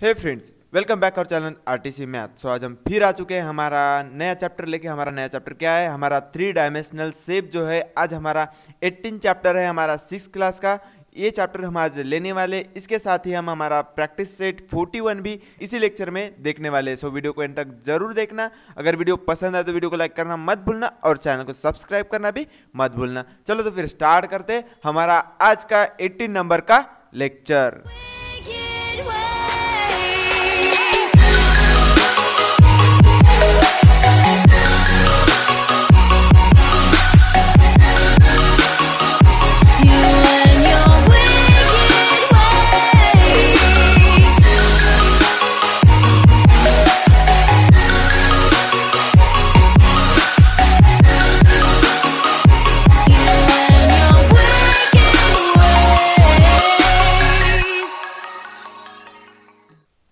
हे friends welcome back और channel RTC math so आज हम फिर आ चुके हैं हमारा नया चैप्टर लेके। हमारा नया चैप्टर क्या है? हमारा थ्री डायमेंशनल शेप जो है, आज हमारा 18 चैप्टर है हमारा सिक्स क्लास का। ये चैप्टर हम आज लेने वाले इसके साथ ही हम हमारा प्रैक्टिस सेट 41 भी इसी लेक्चर में देखने वाले सो वीडियो को एंड तक ज़रूर देखना। अगर वीडियो पसंद आए तो वीडियो को लाइक करना मत भूलना और चैनल को सब्सक्राइब करना भी मत भूलना। चलो तो फिर स्टार्ट करते हमारा आज का 18 नंबर का लेक्चर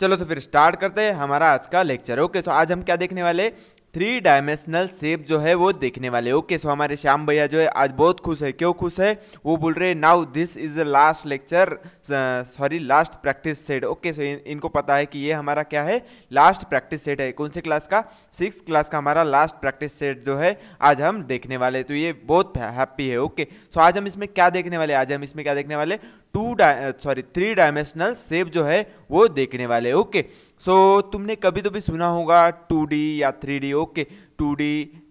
चलो तो फिर स्टार्ट करते हैं हमारा आज का लेक्चर। ओके सो आज हम क्या देखने वाले? थ्री डायमेंशनल शेप जो है वो देखने वाले। ओके सो हमारे श्याम भैया जो है आज बहुत खुश है। क्यों खुश है? वो बोल रहे हैं now this is the last lecture sorry last practice set okay so इनको पता है कि ये हमारा क्या है? लास्ट प्रैक्टिस सेट है। कौन से क्लास का? सिक्स क्लास का हमारा लास्ट प्रैक्टिस सेट जो है आज हम देखने वाले। तो ये बहुत हैप्पी है। ओके सो आज हम इसमें क्या देखने वाले? आज हम इसमें क्या देखने वाले? Two sorry three dimensional shape जो है, वो देखने वाले ओके सो तुमने कभी तो भी सुना होगा 2D या 3D ओके 2D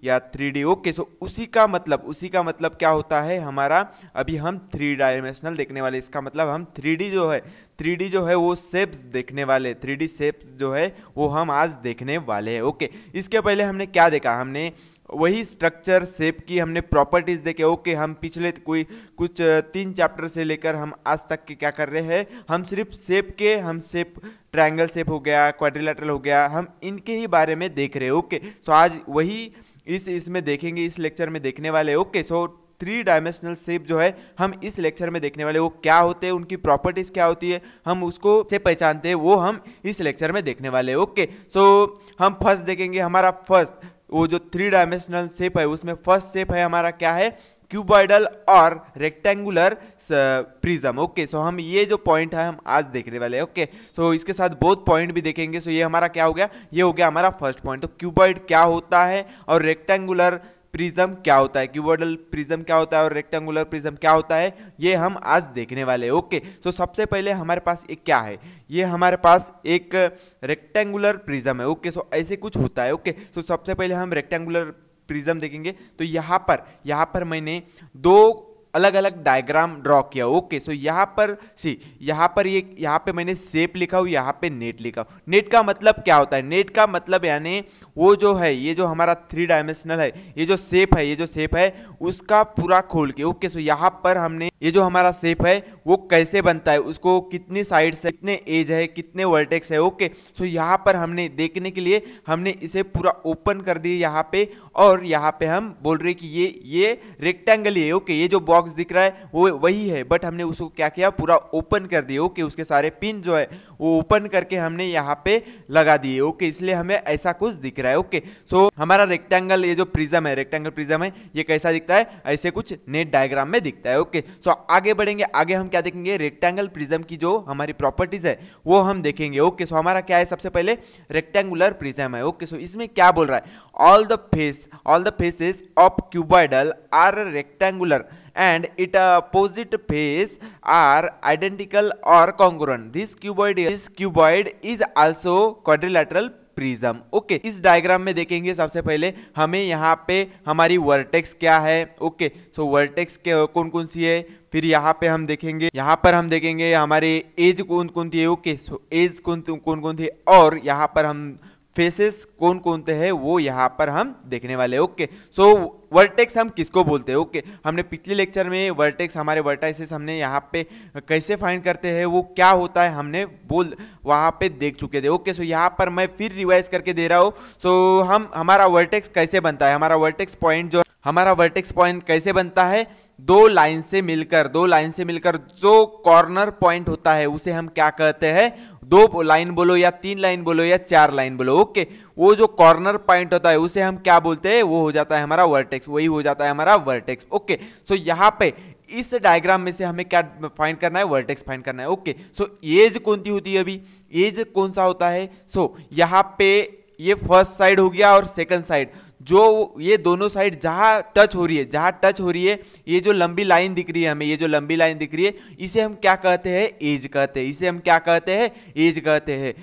या 3D ओके सो उसी का मतलब उसी का मतलब क्या होता है? हमारा, अभी हम थ्री डायमेंशनल देखने वाले इसका मतलब हम 3D जो है 3D जो है, वो शेप्स देखने वाले 3D शेप जो है, वो हम आज देखने वाले हैं। ओके इसके पहले हमने क्या देखा? हमने वही स्ट्रक्चर शेप की हमने प्रॉपर्टीज़ देखे ओके हम पिछले कोई कुछ तीन चैप्टर से लेकर हम आज तक के क्या कर रहे हैं हम सिर्फ़ शेप के हम शेप ट्रायंगल शेप हो गया क्वाड्रिलेटरल हो गया हम इनके ही बारे में देख रहे हैं ओके सो आज वही इस इसमें देखेंगे इस लेक्चर में देखने वाले okay so three dimensional shape जो है हम इस लेक्चर में देखने वाले वो क्या होते हैं उनकी प्रॉपर्टीज़ क्या होती है हम उसको से पहचानते हैं वो हम इस लेक्चर में देखने वाले ओके सो so, हम फ़र्स्ट देखेंगे हमारा फ़र्स्ट वो जो थ्री डायमेंशनल सेप है उसमें फ़र्स्ट सेप है हमारा क्या है? क्यूबॉइडल और रेक्टेंगुलर प्रिज्म ओके सो हम ये जो पॉइंट है हम आज देखने वाले हैं ओके सो इसके साथ बहुत पॉइंट भी देखेंगे। सो so, ये हमारा क्या हो गया? ये हो गया हमारा फ़र्स्ट पॉइंट तो क्यूबॉइड क्या होता है? और रेक्टेंगुलर प्रिज्म क्या होता है? क्यूबॉडल प्रिज्म क्या होता है और रेक्टेंगुलर प्रिज्म क्या होता है? ये हम आज देखने वाले हैं ओके सो सबसे पहले हमारे पास एक क्या है? ये हमारे पास एक रेक्टेंगुलर प्रिज्म है ओके सो ऐसे कुछ होता है ओके सो सबसे पहले हम रेक्टेंगुलर प्रिज्म देखेंगे। तो यहाँ पर यहाँ पर मैंने दो अलग अलग डायग्राम ड्रॉ किया। ओके सो यहाँ पर सी यहाँ पर ये, यहाँ पे मैंने सेप लिखा हूँ यहाँ पे नेट लिखा हूँ नेट का मतलब क्या होता है? नेट का मतलब यानी वो जो है, ये जो हमारा थ्री डायमेंशनल है, ये जो सेप है, ये जो सेप है उसका पूरा खोल के, ओके सो यहाँ पर हमने ये जो हमारा शेप है, वो कैसे बनता है, उसको कितनी साइड से कितने एज है, कितने वर्टेक्स है, ओके सो यहाँ पर हमने देखने के लिए हमने इसे पूरा ओपन कर दिया यहाँ पे, और यहाँ पे हम बोल रहे कि ये ये रेक्टेंगल ही है, ओके, ये जो बॉक्स दिख रहा है, वो वही है बट हमने उसको क्या किया, पूरा ओपन कर दिया, ओके, उसके सारे पिन जो है, वो ओपन करके हमने यहाँ पे लगा दिए, ओके, इसलिए हमें ऐसा कुछ दिख रहा है, ओके सो हमारा रेक्टेंगल ये जो प्रिज्म है रेक्टेंगल प्रिज्म है, ये कैसा दिखता है? ऐसे कुछ नेट डायग्राम में दिखता है। ओके सो आगे बढ़ेंगे, आगे हम क्या देखेंगे? रेक्टेंगल प्रिज्म की जो हमारी प्रॉपर्टीज़ है, वो हम देखेंगे। ओके सो हमारा क्या है? सबसे पहले रेक्टेंगुलर प्रिज्म है। ओके सो इसमें क्या बोल रहा है? All the face all the faces of cuboidal are rectangular and its opposite face are identical or congruent. This cuboid this cuboid is also quadrilateral prism. Okay, इस diagram में देखेंगे सबसे पहले हमें यहाँ पे हमारी वर्टेक्स क्या है। ओके सो वर्टेक्स कौन कौन सी है? फिर यहाँ पे हम देखेंगे, यहाँ पर हम देखेंगे हमारे एज कौन कौन थी? ओके सो एज कौन कौन कौन थी? और यहाँ पर हम फेसेस कौन कौन से हैं, वो यहाँ पर हम देखने वाले ओके सो वर्टेक्स हम किसको बोलते हैं? ओके, हमने पिछले लेक्चर में वर्टेक्स हमारे वर्टाइसेस हमने यहाँ पे कैसे फाइंड करते हैं, वो क्या होता है, हमने बोल, वहाँ पे देख चुके थे। ओके सो यहाँ पर मैं फिर रिवाइज करके दे रहा हूँ। सो हम, हमारा वर्टेक्स कैसे बनता है? हमारा वर्टेक्स पॉइंट जो, हमारा वर्टेक्स पॉइंट कैसे बनता है? दो लाइन से मिलकर दो लाइन से मिलकर जो कॉर्नर पॉइंट होता है उसे हम क्या कहते हैं? दो लाइन बोलो या तीन लाइन बोलो या चार लाइन बोलो ओके वो जो कॉर्नर पॉइंट होता है उसे हम क्या बोलते हैं? वो हो जाता है हमारा वर्टेक्स वही हो जाता है हमारा वर्टेक्स ओके सो यहाँ पे इस डायग्राम में से हमें क्या फाइंड करना है? वर्टेक्स फाइंड करना है ओके सो एज कौन सी होती है अभी? एज कौन सा होता है? सो so, यहाँ पे ये फ़र्स्ट साइड हो गया और सेकंड साइड जो ये दोनों साइड जहाँ टच हो रही है, जहाँ टच हो रही है, ये जो लंबी लाइन दिख रही है हमें, ये जो लंबी लाइन दिख रही है, इसे हम क्या कहते हैं? एज कहते हैं। इसे हम क्या कहते हैं? एज कहते हैं।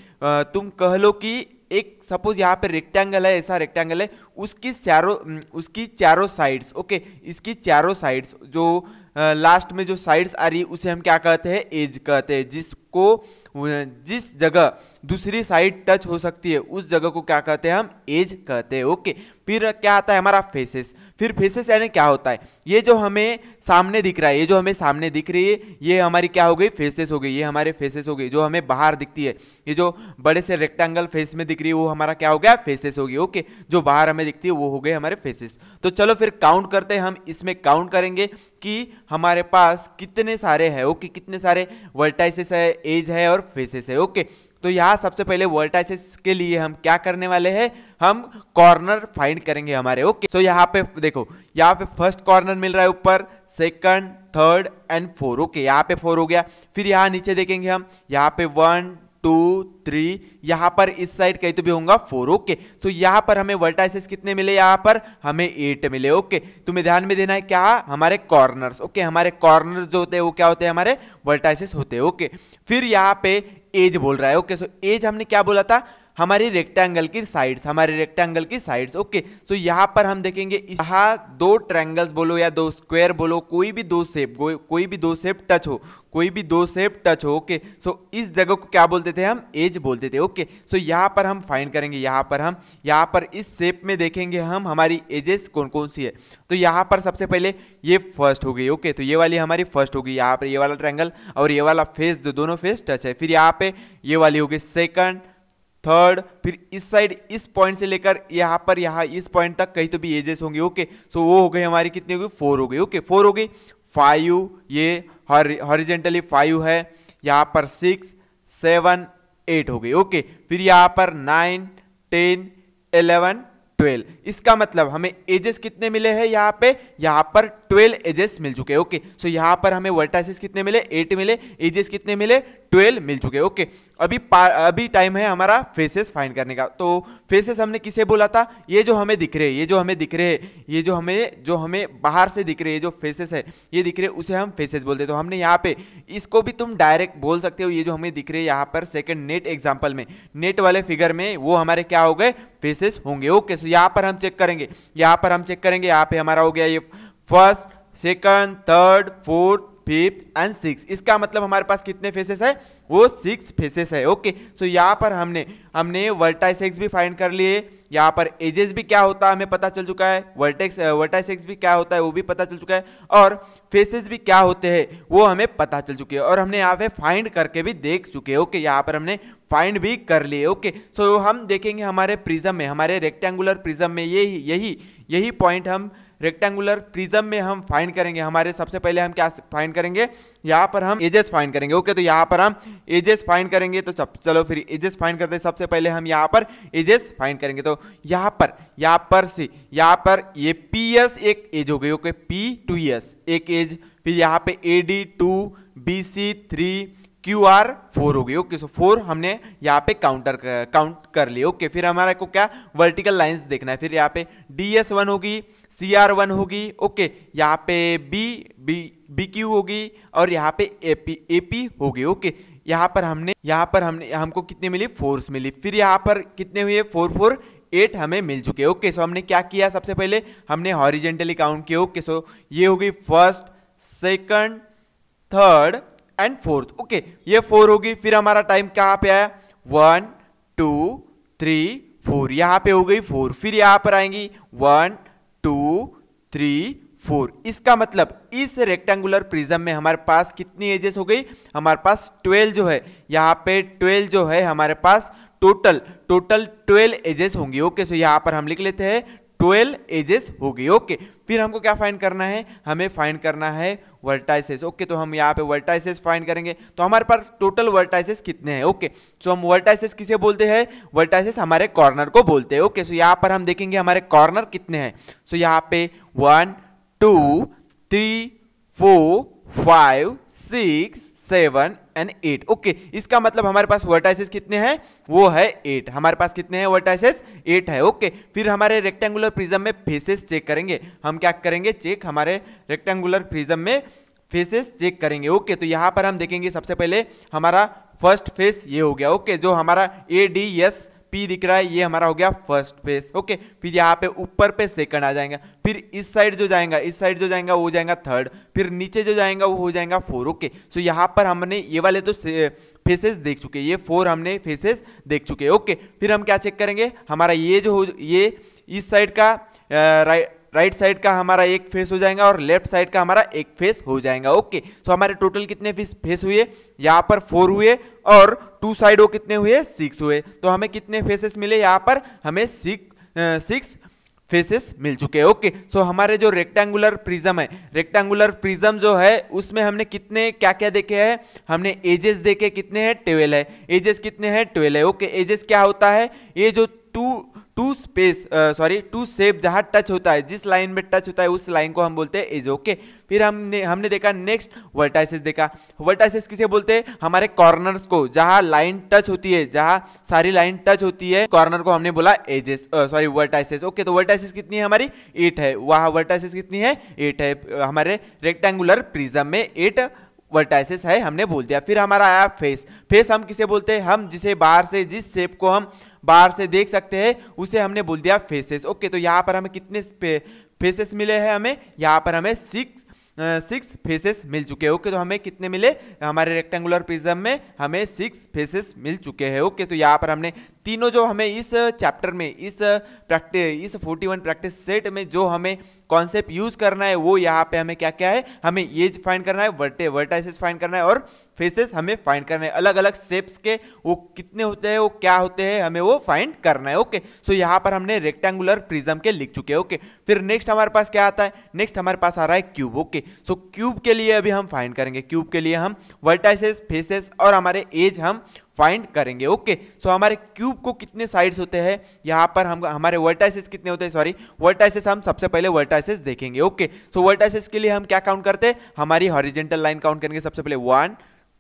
तुम कह लो कि एक सपोज़ यहाँ पे रेक्टेंगल है, ऐसा रेक्टेंगल है, उसकी चारों उसकी चारों साइड्स ओके इसकी चारों साइड्स जो लास्ट में जो साइड्स आ रही है, उसे हम क्या कहते हैं? एज कहते हैं जिसको अ, जिस जगह दूसरी साइड टच हो सकती है उस जगह को क्या कहते हैं हम? एज कहते हैं। ओके फिर क्या आता है हमारा फेसेस फिर फेसेस यानी क्या होता है? ये जो हमें सामने दिख रहा है ये जो हमें सामने दिख रही है ये हमारी क्या हो गई? फेसेस हो गई। ये हमारे फेसेस हो गई जो हमें बाहर दिखती है। ये जो बड़े से रेक्टेंगल फेस में दिख रही है वो हमारा क्या हो गया? फेसेस होगी ओके जो बाहर हमें दिखती है वो हो गए हमारे फेसेस तो चलो फिर काउंट करते हैं हम। इसमें काउंट करेंगे कि हमारे पास कितने सारे हैं। ओके कितने सारे वर्टाइसेस है? एज है और फेसेस है, ओके। तो यहाँ सबसे पहले वर्टाइसिस के लिए हम क्या करने वाले हैं? हम कॉर्नर फाइंड करेंगे हमारे, ओके। तो यहाँ पे देखो, यहाँ पे फ़र्स्ट कॉर्नर मिल रहा है ऊपर, second, third and four, okay. यहाँ पे फोर हो गया। फिर यहाँ नीचे देखेंगे हम, यहाँ पे वन टू, थ्री, यहाँ पर इस साइड कहीं तो भी होगा फोर, ओके। सो यहाँ पर हमें वर्टाइसिस कितने मिले यहाँ पर? हमें एट मिले, ओके। तुम्हें ध्यान में देना है क्या? हमारे कॉर्नर्स ओके। हमारे कॉर्नर्स जो होते हैं, वो क्या होते हैं? हमारे वर्टाइसिस होते हैं, ओके। फिर यहाँ पे एज बोल रहा है, ओके। सो एज हमने क्या बोला था? हमारी रेक्टेंगल की साइड्स हमारे रेक्टेंगल की साइड्स ओके सो यहाँ पर हम देखेंगे, यहाँ दो ट्रैंगल्स बोलो या दो स्क्वायर बोलो, कोई भी दो शेप कोई भी दो शेप टच हो, कोई भी दो शेप टच हो ओके सो इस जगह को क्या बोलते थे हम? एज बोलते थे ओके सो यहाँ पर हम फाइंड करेंगे, यहाँ पर हम, यहाँ पर इस शेप में देखेंगे हम हमारी एजेस कौन कौन सी है. तो यहाँ पर सबसे पहले ये फ़र्स्ट हो गई ओके तो ये वाली हमारी फ़र्स्ट हो गई, यहाँ पर ये वाला ट्रैंगल और ये वाला फेस दोनों फेस टच है. फिर यहाँ पे ये वाली हो गई सेकंड थर्ड फिर इस साइड इस पॉइंट से लेकर यहाँ पर यहाँ, इस पॉइंट तक कहीं तो भी एजेस होंगे ओके सो वो हो गई हमारी कितनी हो गई? फोर हो गई ओके फोर हो गई। फाइव ये हॉरिजेंटली फाइव है। यहाँ पर सिक्स सेवन एट हो गई ओके फिर यहाँ पर नाइन टेन एलेवन ट्वेल्व इसका मतलब हमें एजेस कितने मिले हैं यहाँ पे? यहाँ पर ट्वेल्व एजेस मिल चुके ओके सो यहाँ पर हमें वर्टाइसिस कितने मिले? एट मिले। एजेस कितने मिले? ट्वेल्व मिल चुके ओके, अभी अभी टाइम है हमारा फेसेस फाइंड करने का। तो फेसेस हमने किसे बोला था? ये जो हमें दिख रहे ये जो हमें दिख रहे ये जो हमें जो हमें बाहर से दिख रहे हैं जो फेसेस है, ये दिख रहे उसे हम फेसेस बोलते तो हमने यहाँ पे, इसको भी तुम डायरेक्ट बोल सकते हो, ये जो हमें दिख रहे यहाँ पर सेकेंड नेट एग्ज़ाम्पल में। नेट वाले फिगर में वो हमारे क्या हो गए? फेसेस होंगे। ओके सो यहाँ पर हम चेक करेंगे, यहाँ पर हम चेक करेंगे, यहाँ पे हमारा हो गया ये first second third fourth fifth and six इसका मतलब हमारे पास कितने फेसेस है? वो सिक्स फेसेस है ओके सो यहाँ पर हमने हमने वर्टाइसेक्स भी फाइंड कर लिए। यहाँ पर एजेस भी क्या होता है, हमें पता चल चुका है। वर्टेक्स वर्टाइसेक्स भी क्या होता है, वो भी पता चल चुका है। और फेसेस भी क्या होते हैं, वो हमें पता चल चुके हैं। और हमने यहाँ पे फाइंड करके भी देख चुके हैं ओके यहाँ पर हमने फाइंड भी कर लिए ओके सो हम देखेंगे हमारे प्रिज्म में, हमारे रेक्टेंगुलर प्रिज्म में यही यही यही पॉइंट हम रेक्टेंगुलर प्रिज्म में हम फाइंड करेंगे। हमारे सबसे पहले हम क्या फाइंड करेंगे? यहाँ पर हम एजेस फाइंड करेंगे। ओके तो यहाँ पर हम एजेस फाइंड करेंगे। तो चलो फिर एजेस फाइंड करते हैं। सबसे पहले हम यहाँ पर एजेस फाइंड करेंगे। तो यहाँ पर यहाँ पर से, यहाँ पर ये पी एस एक एज हो गई। ओके पी टू एस एक एज फिर यहाँ पे A D two B C three Q R four हो गई। ओके सो फोर हमने यहाँ पे काउंटर काउंट कर लिए। ओके फिर हमारे को क्या? वर्टिकल लाइंस देखना है। फिर यहाँ पे डी एस वन होगी। सी आर वन होगी ओके यहाँ पे बी बी बी क्यू होगी और यहाँ पे ए पी ए पी होगी ओके यहाँ पर हमने, यहाँ पर हमने, हमको कितनी मिली? फोर्स मिली। फिर यहाँ पर कितने हुए? फोर फोर एट हमें मिल चुके ओके सो हमने क्या किया सबसे पहले? हमने हॉरिजेंटली काउंट किया ओके सो ये होगी first second third and fourth okay ये फोर होगी, फिर हमारा टाइम कहाँ पे आया? वन टू थ्री फोर यहाँ पे हो गई फोर फिर यहाँ पर आएँगी वन टू, थ्री, फोर। इसका मतलब इस रेक्टेंगुलर प्रिज्म में हमारे पास कितनी एजेस हो गई? हमारे पास ट्वेल्व जो है। यहाँ पे ट्वेल्व जो है, हमारे पास टोटल टोटल ट्वेल्व एजेस होंगी। ओके सो यहाँ पर हम लिख लेते हैं ट्वेल्व एजेस होगी। ओके फिर हमको क्या फाइंड करना है? हमें फाइंड करना है वर्टाइसेस ओके तो हम यहाँ पे वर्टाइसेस फाइंड करेंगे। तो हमारे पास टोटल वर्टाइसेस कितने हैं? ओके सो हम वर्टाइसेस किसे बोलते हैं? वर्टाइसेस हमारे कॉर्नर को बोलते हैं। ओके सो यहाँ पर हम देखेंगे हमारे कॉर्नर कितने हैं। सो यहाँ पे one two three four five six seven and eight okay इसका मतलब हमारे पास वर्टाइसेस कितने हैं? वो है एट हमारे पास कितने हैं वर्टाइसिस एट है. Okay okay. फिर हमारे रेक्टेंगुलर प्रिज्म में फेसेस चेक करेंगे. हम क्या करेंगे? चेक हमारे रेक्टेंगुलर प्रिज्म में फेसेस चेक करेंगे. ओके okay, तो यहाँ पर हम देखेंगे सबसे पहले हमारा फ़र्स्ट फेस ये हो गया. ओके okay, जो हमारा ए डी एस पी दिख रहा है, ये हमारा हो गया फ़र्स्ट फेस ओके फिर यहाँ पे ऊपर पे सेकंड आ जाएगा, फिर इस साइड जो जाएगा, इस साइड जो जाएगा, वो जाएगा थर्ड फिर नीचे जो जाएगा, वो हो जाएगा फोर ओके सो यहाँ पर हमने ये वाले तो फेसेस देख चुके ये फोर हमने फेसेस देख चुके ओके फिर हम क्या चेक करेंगे? हमारा ये जो हो, ये इस साइड का राइट राइट साइड का हमारा एक फेस हो जाएगा और लेफ़्ट साइड का हमारा एक फेस हो जाएगा, ओके? सो हमारे टोटल कितने फेस हुए? यहाँ पर फोर हुए और टू साइड कितने हुए? सिक्स हुए। तो हमें कितने फेसेस मिले? यहाँ पर हमें सिक्स सिक्स फेसेस मिल चुके हैं, ओके? सो हमारे जो रेक्टेंगुलर प्रिज्म है रेक्टेंगुलर प्रिज्म जो है, उसमें हमने कितने क्या क्या देखे हैं? हमने एजेस देखे कितने हैं? ट्वेल्व है। एजेस कितने हैं? ट्वेल्व है, ओके? एजेस क्या होता है? ये जो two two space sorry two shape जहाँ टच होता है, जिस लाइन में टच होता है, उस लाइन को हम बोलते हैं एज ओके फिर हमने हमने देखा नेक्स्ट वर्टाइसिस देखा. वर्टाइसिस किसे बोलते हैं? हमारे कॉर्नर्स को, जहाँ लाइन टच होती है, जहाँ सारी लाइन टच होती है कॉर्नर को हमने बोला एजेस सॉरी वर्टाइसिस ओके तो वर्टाइसिस कितनी है हमारी? एट है. वहाँ वर्टाइसिस कितनी है? एट है. हमारे रेक्टेंगुलर प्रिज्म में एट वर्टाइसिस है, हमने बोल दिया. फिर हमारा आया फेस फेस हम किसे बोलते हैं? हम जिसे बाहर से, जिस शेप को हम बाहर से देख सकते हैं, उसे हमने बोल दिया फेसेस ओके तो यहाँ पर हमें कितने फेसेस मिले हैं हमें? यहाँ पर हमें सिक्स सिक्स फेसेस मिल चुके हैं। ओके तो हमें कितने मिले? हमारे रेक्टेंगुलर प्रिज्म में हमें सिक्स फेसेस मिल चुके हैं। ओके तो यहाँ पर हमने तीनों जो हमें इस चैप्टर में, इस प्रैक्टिस इस 41 प्रैक्टिस सेट में जो हमें कॉन्सेप्ट यूज़ करना है, वो यहाँ पे हमें क्या क्या है? हमें एज फाइंड करना है वर्टे वर्टाइसिस फाइंड करना है और फेसेस हमें फाइंड करना है। अलग अलग शेप्स के वो कितने होते हैं, वो क्या होते हैं, हमें वो फाइंड करना है ओके सो यहाँ पर हमने रेक्टेंगुलर प्रिज्म के लिख चुके हैं ओके फिर नेक्स्ट हमारे पास क्या आता है? नेक्स्ट हमारे पास आ रहा है क्यूब ओके सो क्यूब के लिए अभी हम फाइंड करेंगे। क्यूब के लिए हम वर्टाइसेस फेसेस और हमारे एज हम फाइंड करेंगे ओके सो हमारे क्यूब को कितने साइड्स होते हैं? यहाँ पर हम, हमारे वर्टाइसेस कितने होते हैं? सॉरी वर्टाइसेस हम सबसे पहले वर्टाइसेस देखेंगे ओके सो वर्टाइसेस के लिए हम क्या काउंट करते हैं? हमारी हॉरिजेंटल लाइन काउंट करेंगे सबसे पहले। वन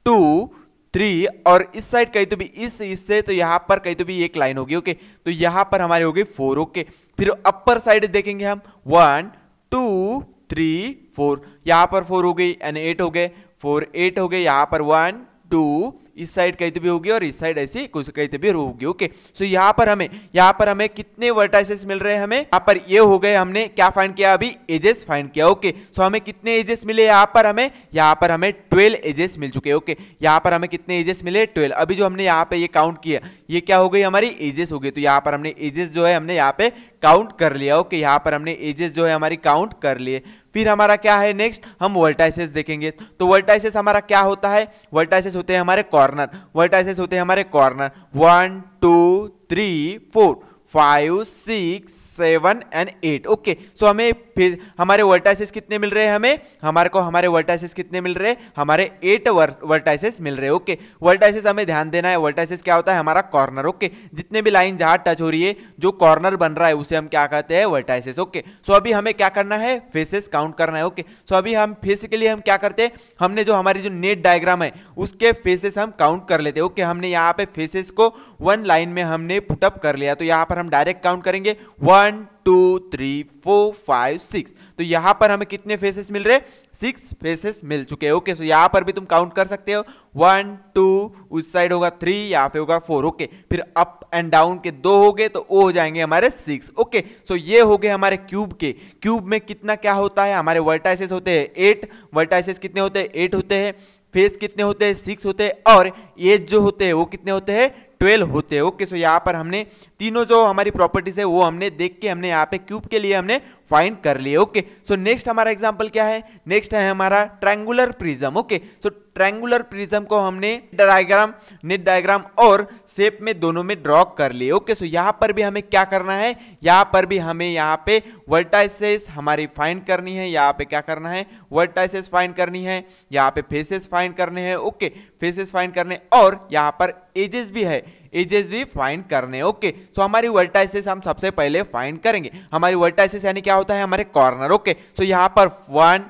टू, थ्री और इस साइड कहीं तो भी, इस इससे तो यहाँ पर कहीं तो भी एक लाइन होगी ओके तो यहाँ पर हमारी होगी फोर ओके फिर अपर साइड देखेंगे हम। वन टू थ्री फोर यहाँ पर फोर हो गई एंड एट हो गए। फोर एट हो गए। यहाँ पर वन टू इस साइड कहीं तो भी होगी और इस साइड ऐसी कुछ कहीं तो भी होगी ओके सो यहाँ पर हमें, यहाँ पर हमें कितने वर्टाइसेस मिल रहे हैं हमें? यहाँ पर ये हो गए हमने, क्या फाइंड किया अभी? एजेस फाइंड किया ओके सो हमें कितने एजेस मिले यहाँ पर हमें? यहाँ पर हमें ट्वेल्व एजेस मिल चुके ओके यहाँ पर हमें कितने एजेस मिले? ट्वेल्व अभी जो हमने यहाँ पे ये काउंट किया, ये क्या हो गई हमारी? एजेस हो गई। तो यहाँ पर हमने एजेस जो है हमने यहाँ पे काउंट कर लिया ओके यहाँ पर हमने एजेस जो है हमारी काउंट कर लिए। फिर हमारा क्या है नेक्स्ट हम वर्टाइसेस देखेंगे। तो वर्टाइसेस हमारा क्या होता है? वर्टाइसेस होते हैं हमारे कॉर्नर वर्टाइसेस होते हैं हमारे corner one two three four five six seven and eight okay so हमें फिर हमारे वर्टाइसेस कितने मिल रहे हैं हमें? हमारे को हमारे वर्टाइसेस कितने मिल रहे हैं? हमारे एट वर्टाइसेस मिल रहे हैं ओके वर्टाइसेस हमें ध्यान देना है वर्टाइसेस क्या होता है? हमारा कॉर्नर ओके जितने भी लाइन जहाँ टच हो रही है, जो कॉर्नर बन रहा है, उसे हम क्या कहते हैं? वर्टाइसेस ओके सो अभी हमें क्या करना है? फेसेस काउंट करना है ओके सो अभी हम फेस के लिए हम क्या करते हैं? हमने जो हमारी जो नेट डायग्राम है, उसके फेसेस हम काउंट कर लेते हैं ओके हमने यहाँ पे फेसेस को वन लाइन में हमने पुटअप कर लिया तो यहाँ पर हम डायरेक्ट काउंट करेंगे। One two three four five six तो यहाँ पर हमें कितने फेसेस मिल रहे? सिक्स फेसेस मिल चुके हैं। ओके सो यहाँ पर भी तुम काउंट कर सकते हो। वन टू उस साइड होगा थ्री यहाँ पे होगा फोर ओके फिर अप एंड डाउन के दो हो गए तो वो हो जाएँगे हमारे सिक्स ओके सो ये हो गए हमारे क्यूब के। क्यूब में कितना क्या होता है? हमारे वर्टाइसेस होते हैं एट वर्टाइसेस कितने होते हैं? एट होते हैं। फेस कितने होते हैं? सिक्स होते हैं। और एज जो होते हैं वो कितने होते हैं? ट्वेल्व होते हैं। ओके, सो यहाँ पर हमने तीनों जो हमारी प्रॉपर्टीज़ है, वो हमने देख के, हमने यहाँ पे क्यूब के लिए हमने फाइंड कर लिए ओके सो नेक्स्ट हमारा एग्ज़ाम्पल क्या है? नेक्स्ट है हमारा triangular prism okay so triangular prism को हमने डायग्राम नेट डायग्राम और शेप में दोनों में ड्रॉ कर लिए ओके सो यहाँ पर भी हमें क्या करना है? यहाँ पर भी हमें यहाँ पे वर्टाइसेस हमारी फाइंड करनी है, यहाँ पे क्या करना है? वर्टाइसेस फाइंड करनी है, यहाँ पे फेसेस फाइंड करने हैं ओके फेसेस फाइंड करने और यहाँ पर एजेस भी है एजेस भी फाइंड करने। ओके सो हमारी वर्टाइसिस हम सबसे पहले फाइंड करेंगे। हमारी वर्टाइसेस यानी क्या होता है? हमारे कॉर्नर ओके सो यहाँ पर one